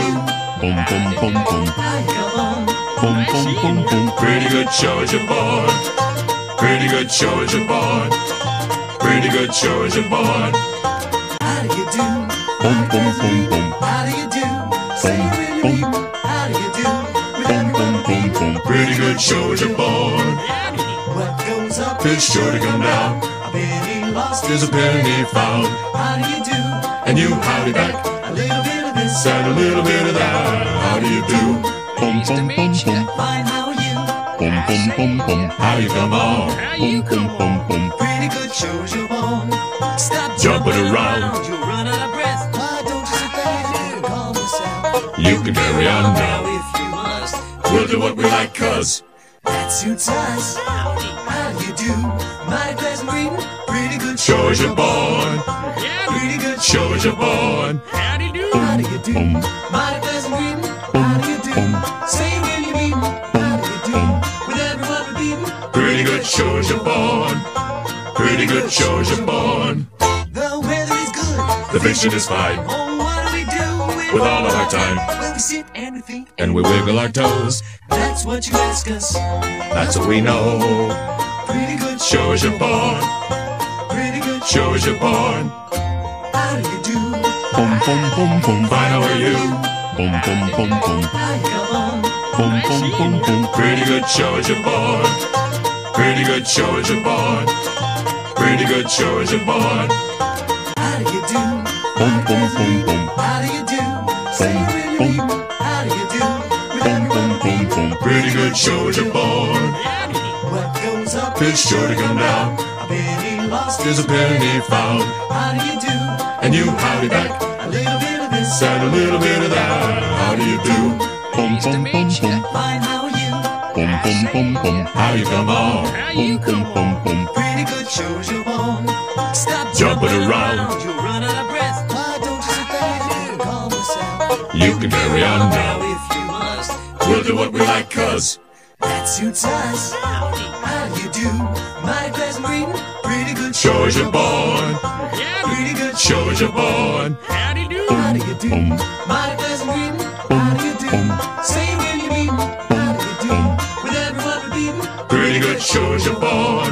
Bum bum bum bum. How you on? Bum bum bum bum. Pretty good shows you're born. Pretty good shows you're born. Pretty good shows you're born. Bum bum bum bum. How do you do? Say when you meet me. How do you do? With Bum bum everyone bum bum. Pretty good shows you're born. What goes up Is sure to come down. A penny lost There's a penny found. How do you do? And you howdy back. A little bit of this. Said a little bit of that. How do you do? Bum bum bum bum. Fine, how are you? Bum bum bum bum. How you come on? Bum bum bum bum. Pretty good shows you're born. Stop Jumping around. Can carry on Now, if you must, We'll do what we like, cuz. that suits us. How do you do? Mighty pleasant greeting. Pretty good Shows you're born. Pretty good Shows you're born. How do you do? Bum Mighty pleasant greeting. How do you do? Say when you meet me. How do you do? With everyone repeating. Pretty good shows you're born. Pretty good shows you're born. The weather is good. The vision is fine. With all of our time. Well, we sit and we think. And we wiggle our toes. That's what you ask us. That's what we know. Pretty good Shows you're born. Pretty good Shows you're born. How do you do? Bum bum bum bum. Fine, how are you? How you come on? Bum bum bum bum. Pretty good shows you're born. Pretty good shows you're born. Pretty good shows you're born. How do you do? Bum bum bum bum. With Bum bum everyone bum bum. Pretty good shows you're born. What goes up It's sure to come down. A penny lost There's a penny found. How do you do? And you howdy back. A little bit of this Said a little bit of that. How do you do? Bum bum bum bum. Fine, how are you? Bum bum bum bum. How you come on? Bum bum bum bum. Pretty good shows you're born Stop Jumping around. Carry on Now if you must We'll do what we like, cuz. That suits us How do you do? Mighty pleasant greeting Pretty good Shows you're born. Pretty good Shows you're born. How do you do? Bum Mighty pleasant greeting How do you do? Say when you meet me How do you do? With everyone repeating Pretty good shows you're born.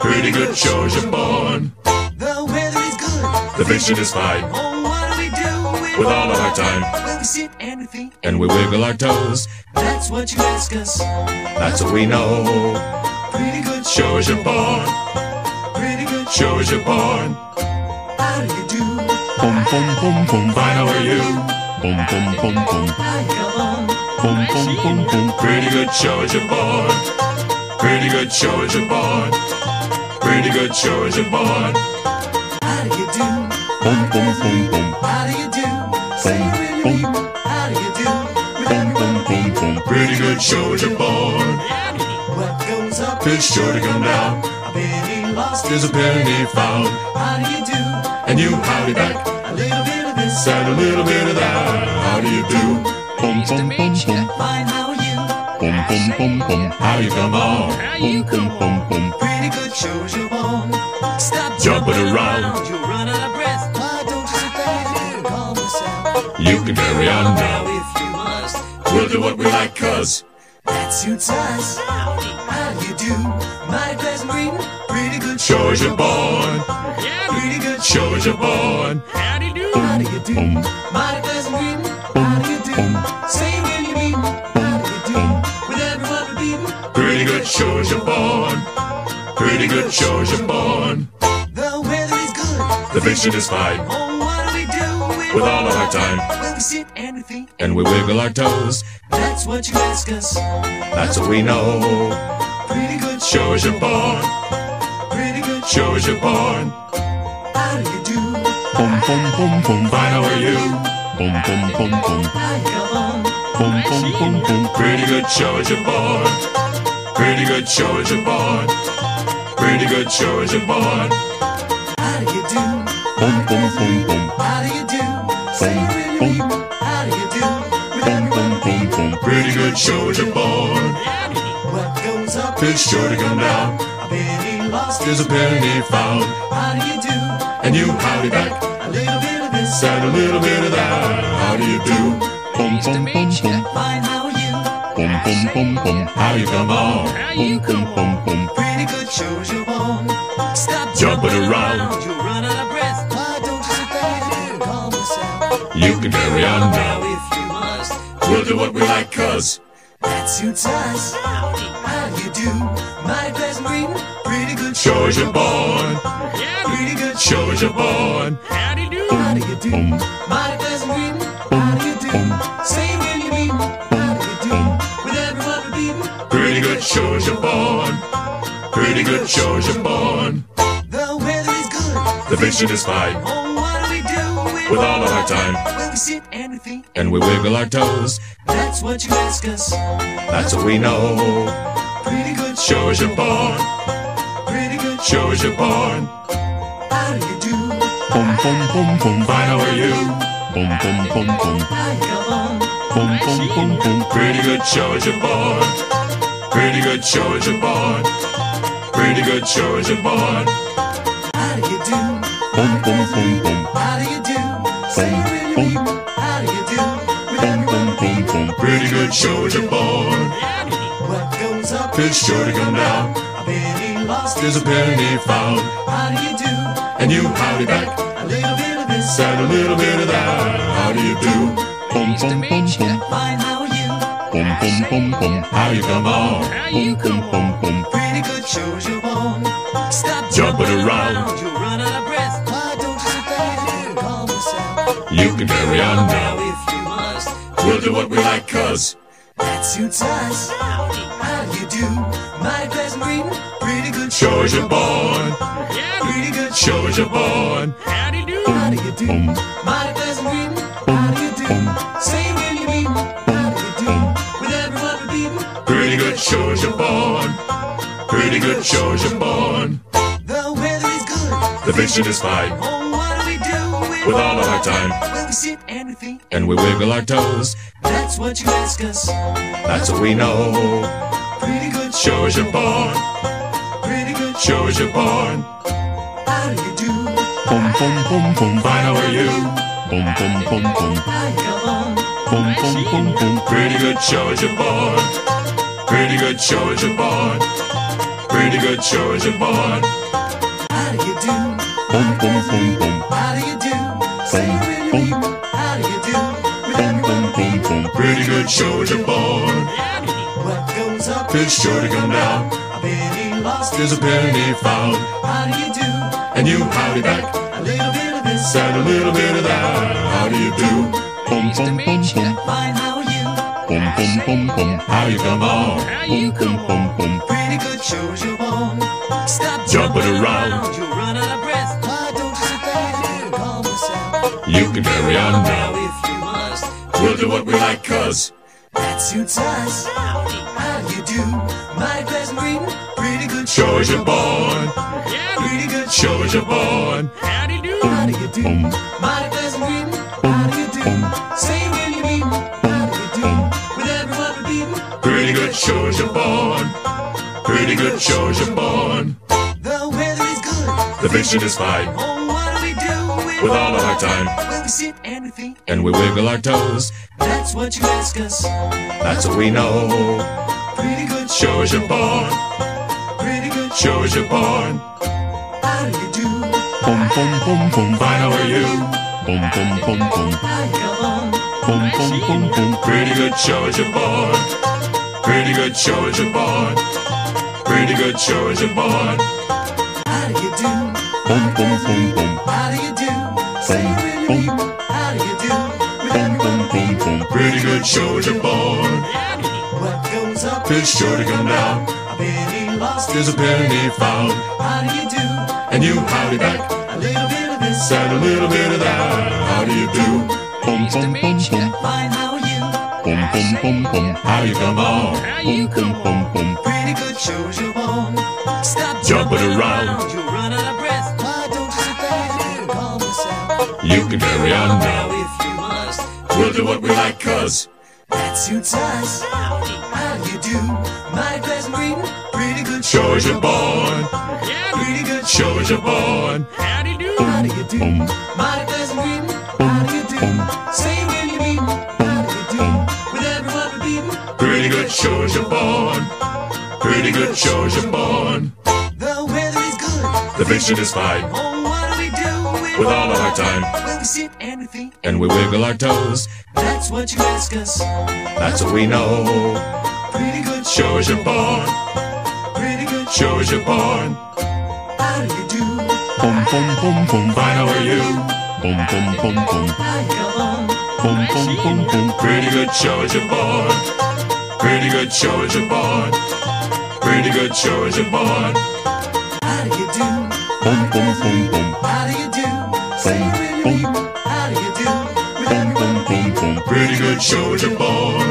Pretty good shows you're born. The weather is good The vision is fine. Oh, what do we do With all of our time. We sit and we think And we wiggle our toes. That's what you ask us That's what we know. Pretty good Shows you're born. Pretty good Shows you're born. How do you do? Boom, boom, boom, boom. Fine, how are you? Boom, bum bum bum. How you on? Bum bum bum bum. Pretty good shows you're born. Pretty good shows you're born. Pretty good shows you're born. How do you do? Bum bum bum bum. How do you do? Say when me. How do you do? With Bum bum everyone bum bum. Pretty good shows you're born. What goes up It's sure to come down. A penny lost There's a penny found. How do you do? And you howdy back. A little bit of this Said a little bit of that. How do you do? Bum bum bum bum. Fine, how are you? Bum bum bum bum. How you come on? Bum bum bum bum. Pretty good shows you're born Stop Jumping around. You can carry on Now if you must We'll do what we like, cuz. That suits us How do you do? Mighty pleasant greeting Pretty good Shows you're born. Pretty good Shows you're born. How do you do? Bum Mighty pleasant greeting How do you do? Um, um, um. Say when you meet me How do you do? With everyone repeating Pretty good shows you're born. Pretty good shows you're born. The weather is good The vision is fine. With all of our time. We sit and we think And we wiggle our toes. That's what you ask us That's what we know. Pretty good Shows you're born. Pretty good Shows you're born. How do you do? Boom, bum bum bum. Fine, how are you? Boom, boom, boom, boom. How you come on? Bum bum bum bum. Pretty good shows you're born. Pretty good shows you're born. Pretty good shows you're born. How do you do? Bum bum bum bum. Pretty good shows you're born. What goes up It's sure to come down. A penny lost is a penny found. How do you do? And you howdy back. A little bit of this and a little bit of that. How do you do? Bum bum bum bum. Fine, how are you? Bum bum bum bum. How you come on? Bum bum bum bum. Pretty good shows you're born Stop Jumping around. You'll run out of breath Why don't you sit there and calm yourself? You can carry on now. You. We'll do what we like, cuz That suits us. How do you do? My pleasant greeting. Pretty good show as you're born. Pretty good Show as you're born. How do you do? Mighty pleasant greeting. How do you do? Say when you meet. How do you do? With everyone repeating. Pretty good show as you're born. Pretty good show as you're born. The weather is good. The vision is fine. Oh, what do we do With all of our time. Sit and we think. And we wiggle our toes. That's what you ask us. That's what we know. Pretty good Show as you're born. Pretty good Show as you're born. How do you do? Bum bum bum bum. Fine, how are you? How you come on? Bum bum bum bum. Pretty good show as you're born. Pretty good show as you're born. Pretty good show as you're born. How do you do? Bum bum bum bum. How do you do? Say when you meet. How do you do? With Bum bum everyone bum bum. Pretty good show you're born. What goes up It's sure to come down. A penny lost There's a penny found. How do you do? And you howdy back. A little bit of this Said a little bit of that. How do you do? Bum bum bum bum. Fine, how are you? Bum bum bum bum. How you come on? Bum bum bum bum. Pretty good shows you're born. Stop Jumping around. You can carry on Now, now. if you must, We'll do what we like, cuz. that suits us. How do you do? Mighty pleasant greeting. Pretty good Show as you're born. Pretty good Show as you're born. How do you do? Mighty pleasant greeting. How do you do? Say when you meet. How do you do? With everyone repeating. Pretty good show as you're born. Pretty good show as you're born. The weather is good. The vision is fine. With all of our time. Well, we sit and we think. And we wiggle our toes. That's what you ask us. That's what we know. Pretty good Show as you're born. Pretty good Show as you're born. How do you do? Bum bum bum bum. Fine, how are you? Bum bum bum bum. How you on? Bum bum bum bum. Pretty good show as you're born. Pretty good show as you're born. Pretty good show as you're born. How do you do? Bum bum bum bum. How do you do? Say when you meet. How do you do? With Bum everyone bum bum bum. Pretty good show as you're born. What goes up It's sure to come down. A penny lost There's a penny found. How do you do? And you howdy back. A little bit of this Said a little bit of that. How do you do? Bum bum bum bum. Fine, how are you? Bum bum bum bum. How you come on? Bum bum bum bum. Pretty good shows you're born. Stop Jumping around. You can carry on Now, if you must, We'll do what we like, cuz. that suits us. How do you do? Mighty pleasant greeting. Pretty good Show as you're born. Pretty good Show as you're born. How do you do? Mighty pleasant greeting. How do you do? Say when you meet. How do you do? With everyone repeating. Pretty good show as you're born. Pretty good show as you're born. The weather is good. The vision is fine. Oh, what do we do? With all of our time. And we wiggle our toes. That's what you ask us. That's what we know. Pretty good Show as you're born. Pretty good Show as you're born. How do you do? Bum bum bum bum. Fine, how are you? How you come on? Bum bum bum bum. Pretty good show as you're born. Pretty good show as you're born. Pretty good show as you're born. How do you do? Bum bum bum bum. How do you do? Say when you meet. With Bum bum everyone bum bum. Pretty good show as you're born. What goes up It's sure to come down. A penny lost There's a penny found. How do you do? And you howdy back. A little bit of this Said a little bit of that. How do you do? Bum bum bum bum. Fine, how are you? Bum bum bum bum. How you come on? Bum bum bum bum. Pretty good shows you're born. Stop Jumping around. You'll run out of breath. Why don't you sit there and calm yourself? You can carry on Now, We'll do what we like, cuz. that suits us. How do you do? Mighty pleasant greeting. Pretty good Show as you're born. Pretty good Show as you're born. How do you do? Mighty pleasant greeting. How do you do? Say when you meet. How do you do? With everyone we repeating. Pretty good show as you're born. Pretty good show as you're born. The weather is good. The vision is fine. Oh, what do we do? With all of our time. Well, we sit and we think. and we wiggle our toes. That's what you ask us. That's what we know. Pretty good Show as you're born, Pretty good show as you're born. How do you do? Bum bum bum bum. Fine, how are you? Bum bum bum bum. How you on? Bum bum bum bum. Pretty good show as you're born. Pretty good show as you're born. Pretty good show as you're born. How do you do? Bum bum bum bum. How do you do? Say it with good show as you're born.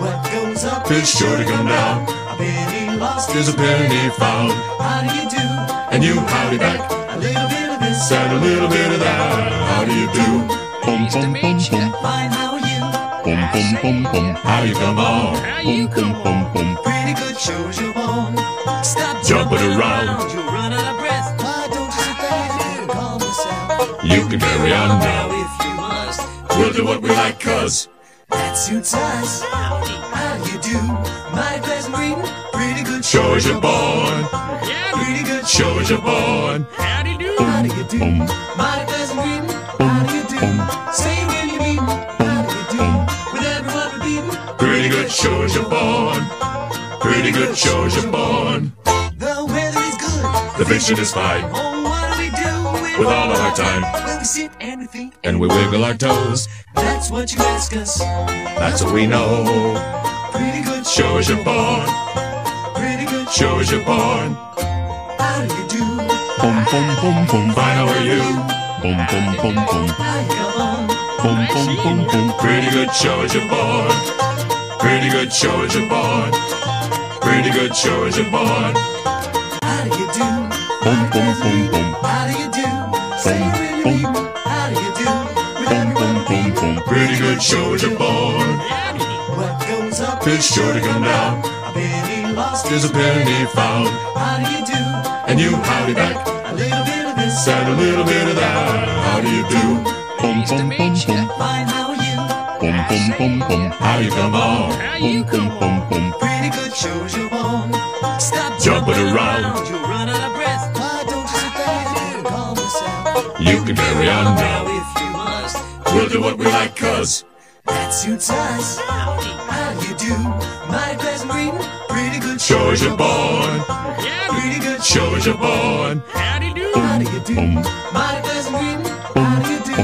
What goes up Is sure to come down. A penny lost There's a penny found, How do you do? and you howdy back. A little bit of this. Said a little bit of that. How do you do? Bum bum bum bum. Fine, how are you? Bum bum bum bum. How you come on? Bum bum bum bum. Pretty good shows you're born. Stop Jumping jumping around. around. You'll run out of breath. Why don't you sit there and calm yourself? You can carry on Now, We'll do what we like, cuz. that suits us. How do you do? My pleasant greeting. Pretty good Show as you're born. Yeah. Pretty good Show as you're born. How do you do? How do you do? My pleasant greeting. How do you do? Say when you meet. How do you do? With everyone repeating. Pretty good show as you're born. Pretty good show as you're born. The weather is good. The vision is fine. Oh, what do we do With all of our time. We sit and we think. And we wiggle our toes. That's what you ask us. That's what we know. Pretty good Show as you're born. Pretty good Show as you're born. How do you do? Bum bum bum bum. Fine, how are you? How you come on? Bum bum bum bum. Pretty good show as you're born. Pretty good show as you're born. Pretty good show as you're born. How do you do? Bum bum bum bum. How do you do? Pretty good show as you're born. What goes up Is sure to come down. A penny lost There's a penny found. How do you do? And you howdy back. A little bit of this. Said a little bit of that. How do you do? Bum bum bum bum. Fine, how are you? Bum bum bum bum. How you come on? Bum bum bum bum. Pretty good shows you're born. Stop Jumping jumping around. You can carry on Now, if you must, We'll do what we like, cuz. that suits us. How do you do? My pleasant greeting. Pretty good Show as you're born. Pretty good Show as you're born. How do you do? My pleasant greeting. How do you do?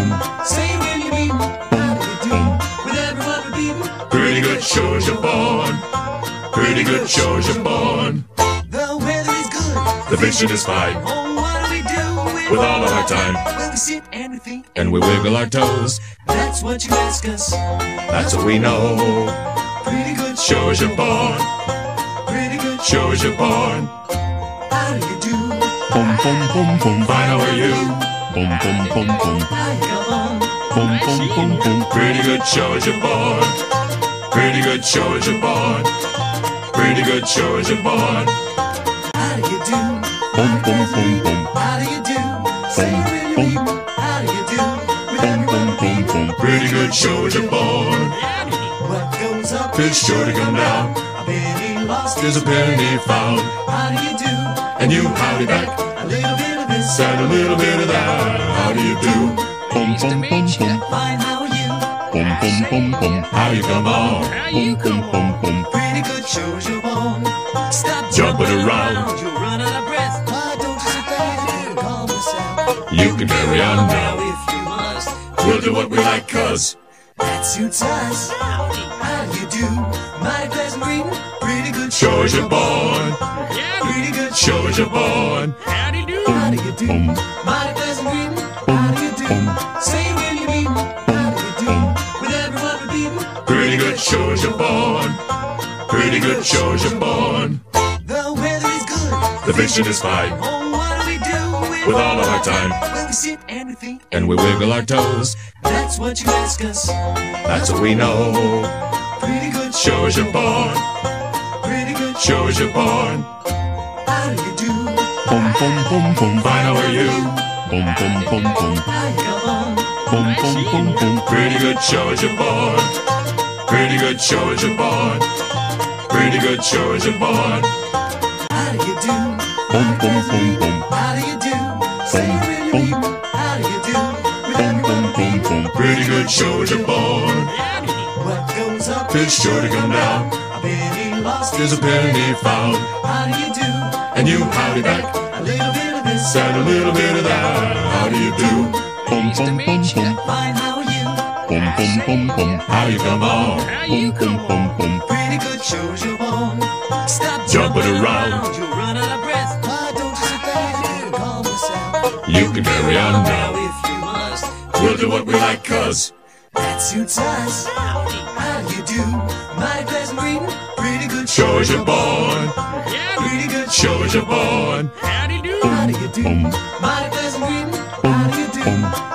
Say when you meet. How do you do? With everyone we repeating. Pretty good show as you're born. Pretty good show as you're born. The weather is good. The vision is fine. With all of our time. We sit and we think. And we wiggle our toes. That's what you ask us. That's what we know. Pretty good Show as you're born. Pretty good Show as you're born. How do you do? Boom, bum bum bum. Fine, how are you? Boom, boom, boom, boom. How you come on? Bum bum bum bum. Pretty good show as you're born. Pretty good show as you're born. Pretty good show as you're born. How do you do? Bum bum bum bum. How do you do? Say it with me. How do you do? With Bum bum everyone bum bum. Pretty good show you're born. What goes up It's sure to come down. A penny lost There's a penny found. How do you do? And you howdy back. A little bit of this Said a little bit of that. How do you do? Bum bum bum bum. Fine, how are you? Bum bum bum bum. How you come on? Bum bum bum bum. Pretty good shows you're born. Stop Jumping around. What we like, cuz. that suits us. How do you do? My pleasant greeting. Pretty good Show as you're born. Yeah, Pretty good Show as you're born. How do you do? How do you do? My pleasant greeting. How do you do? Say when you meet. How do you do? With everyone repeating. Pretty good show as you're born. Pretty good show as you're born. The weather is good. The vision is fine. Oh, what do we do? With all of our time. Well, we sit and we think. And we wiggle our toes. That's what you ask us. That's what we know. Pretty good Show as you're born. Pretty good Show as you're born. How do you do? Bum bum bum bum. Fine, how are you? Bum bum bum bum. How you on? Bum bum bum bum. Pretty good show as you're born. Pretty good show as you're born. Pretty good show as you're born. How do you do? Bum bum bum bum. How do you do? Say it with boom, boom, boom. Pretty good shows you're born. What goes up It's sure to come down. A penny lost is a penny found. How do you do? And you howdy back. A little bit of this, and a little bit of that. How do you do? Boom, boom, boom, boom. fine. How are you? Boom, boom, boom, boom. How you come on? Boom, boom, boom, boom. Pretty good shows you're born. Stop Jumping jumping around. around. You'll run out of breath. Why don't you sit there and calm yourself? You can carry on Now, do what we like, cuz. that suits us. How do you do? My pleasant greeting. Pretty good Shows you're born. Yeah, Pretty good Shows you're born. How do you do? Boom, Mighty pleasant greeting. How do you do?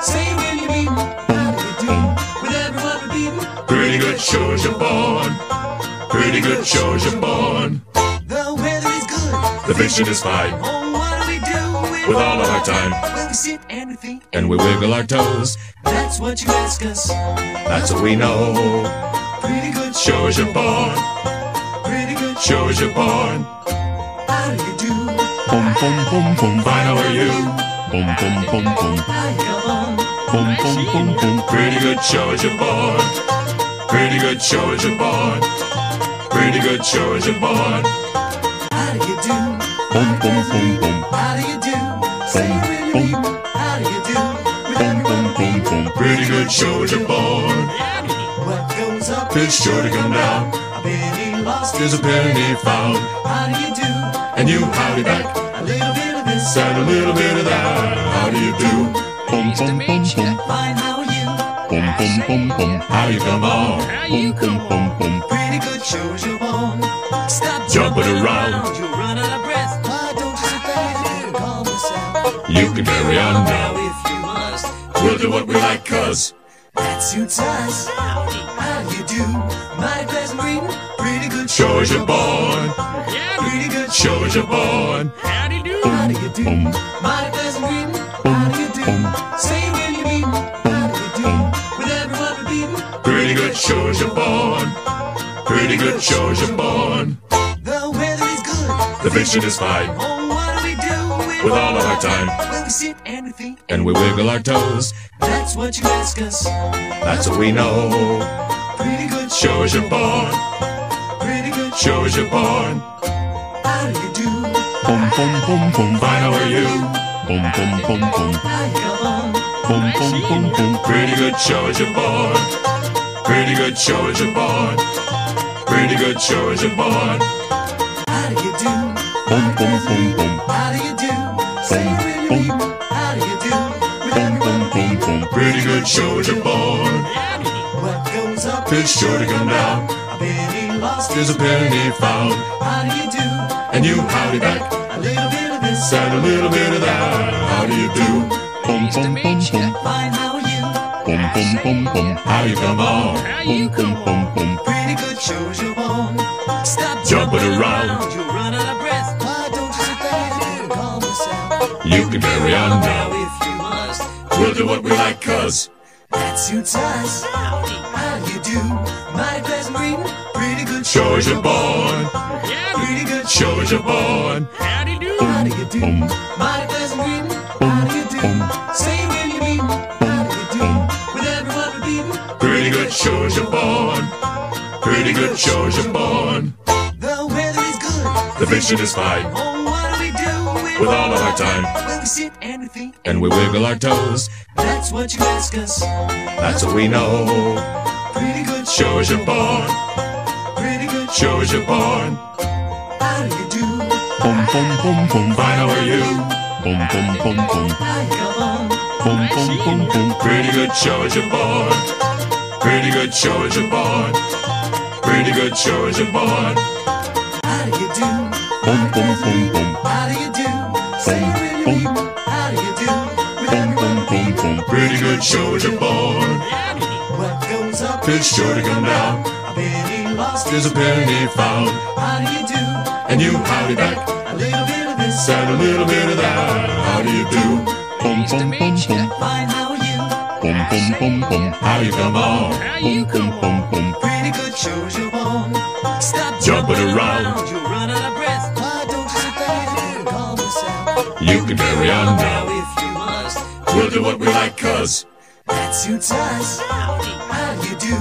Say when you meet. How do you do? With everyone repeating. Pretty good shows you're born. Pretty good shows you're born. The weather is good. The vision is fine. Oh, what do we do With all of our time. Well, we sit and we think. And we wiggle our toes. That's what you ask us. That's what we know. Pretty good Shows you're born. Pretty good Shows you're born. How do you do? boom, boom, boom, boom. Fine, how are you? Boom, boom, boom, boom. How you come? Boom, boom, boom, boom. Pretty good shows you're born. Pretty good shows you're born. Pretty good shows you're born. How do you do? Boom, boom, boom, boom. How do you boom, everyone boom, boom. Pretty good shows you're born. What goes up It's sure to come down. A penny lost There's a penny found. How do you do? And you howdy back. A little bit of this Said a little bit of that. How do you do? Boom, boom, boom, boom. Fine, how are you? Boom, boom, boom, boom. How you come on? Boom, boom, boom, boom. Pretty good shows you're born. Stop Jumping around. You'll run out of breath. Why don't you sit there and calm yourself? You can carry on Now, do what we like, cuz. that suits us. How do you do? Mighty pleasant greeting. Pretty good Shows you're born. Pretty good Shows you're born. How do you do? Boom, Mighty pleasant greeting. How do you do? Say when you meet. How do you do? With everyone repeating. Pretty good shows you're born. Pretty good shows you're born. The weather is good. The vision is fine. Oh, what do we do With all of our time. Well, we sit and. And we wiggle our toes. That's what you ask us. That's what we know. Pretty good Shows you're born. Pretty good Shows you're born. How do you do? boom, boom, boom, boom. Fine, how are you? Boom, boom, boom, boom. How you come? Boom, boom, boom, boom. Pretty good shows you're born. Pretty good shows you're born. Pretty good shows you're born. How do you do? Boom, boom, boom, boom. How do you do? Say it when boom, everyone boom, boom. Pretty good shows you're born. What goes up It's sure to come down. A penny lost There's a penny found. How do you do? And you howdy back. A little bit of this Said a little bit of that. How do you do? Boom, boom, boom, boom. Fine, how are you? Boom, boom, boom, boom. How you come on? Boom, boom, boom, boom. Pretty good shows you're born. Stop Jumping around. You'll run out of breath. Why don't you sit there and calm yourself? You can carry on Now, We'll do what we like, cuz. that suits us. How do you do? Mighty pleasant greeting. Pretty good Shows you're born. Pretty good Shows you're born. How do you do? Boom, Mighty pleasant greeting. How do you do? Say when you meet. How do you do? With everyone repeating. Pretty good shows you're born. Pretty good shows you're born. The weather is good. The vision is fine. Oh, what do we do? With all of our time. Well, we sit and we think. And we wiggle our toes. That's what you ask us. That's what we know. Pretty good Shows you're born. Pretty good Shows you're born. How do you do? boom, boom, boom, boom. Fine, how are you? Boom, boom, boom, boom. How you come? Boom, boom, boom, boom. Pretty good shows you're born. Pretty good shows you're born. Pretty good shows you're born. How do you do? Boom, boom, boom, boom. How do you do? Say good shows you're born. What goes up It's sure to come down. A penny lost is a penny found. How do you do? And you howdy back. A little bit of this and a little bit of that. How do you do? Boom, boom, boom, boom. Fine, how are you? Boom, boom, boom, boom. How you come on? Boom, boom, boom, boom. Pretty good shows you're born. Stop Jumping around. You'll run out of breath. Why don't you sit there and calm yourself? You can carry on Now, now. if you must, We'll do what we like, cuz. that That suits us. How do you do?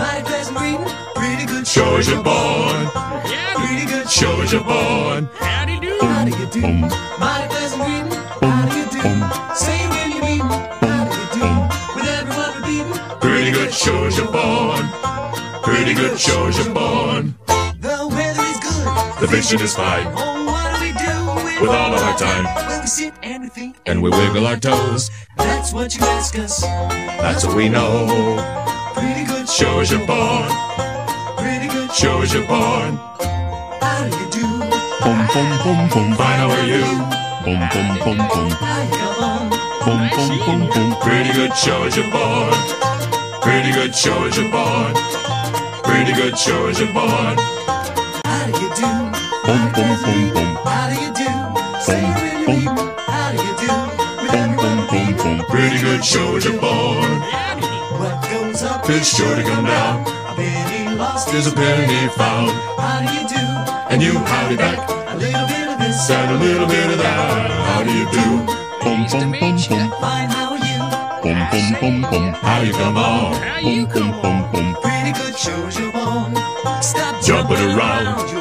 My pleasant greeting. Pretty good Georgia born, Pretty good Georgia born. How do you do? Mighty pleasant greeting. How do you do? Um, um, um, Say when you meet. How do you do? With everyone repeating. Pretty good Georgia born, pretty good Georgia born. The weather is good. The vision is fine, with all of our time, Well, we sit and we think. and we wiggle our toes. That's what you ask us. That's what we know. Pretty good Georgia born, Pretty good Georgia born. How do you do? Boom, boom, boom, boom. Fine, how are you? Boom, boom, boom, boom. How you come on? Bum bum bum bum. Pretty good Georgia born, pretty good Georgia born, pretty good Georgia born. How do you do? Bum bum bum bum. How do you do? Say Bum, when you bum. How do you do? With Bum bum everyone bum bum. Pretty good Georgia born. What goes up It's sure to come down. A penny lost There's a penny found, How do you do? and you howdy back. A little bit of this And a little bit of that. How do you do? Bum bum bum bum. Fine, how are you? Bum bum bum bum. How you come on? Bum bum bum bum. Pretty good shows you're born. Stop Jumping around.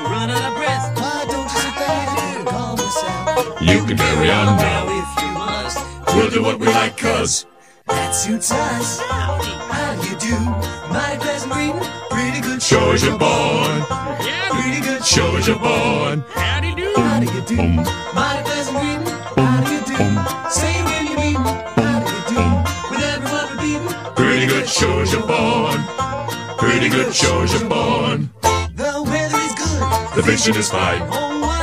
Carry on Now if you must. We'll do what we like, cuz. That suits us. How do you do? My pleasant greeting. Pretty good Georgia born, Pretty good Georgia born. How do you do? Bum Mighty pleasant greeting. How do you do? Say when you meet. How do you do? With everyone repeating. Pretty good Georgia born, pretty good Georgia born. The weather is good. The vision is fine, Oh,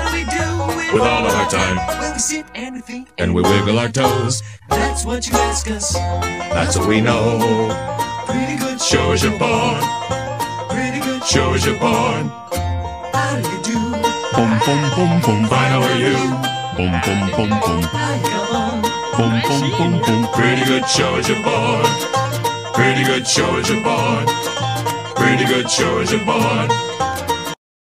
with all of our time, we sit and we think. and we wiggle our toes. That's what you ask us. That's what we know. Pretty good Georgia born, Pretty good Georgia born. How do you do? bum bum bum bum. Fine, how are you? Bum bum bum bum. How you on? Bum bum bum bum. Pretty good Georgia born, pretty good Georgia born, pretty good Georgia born.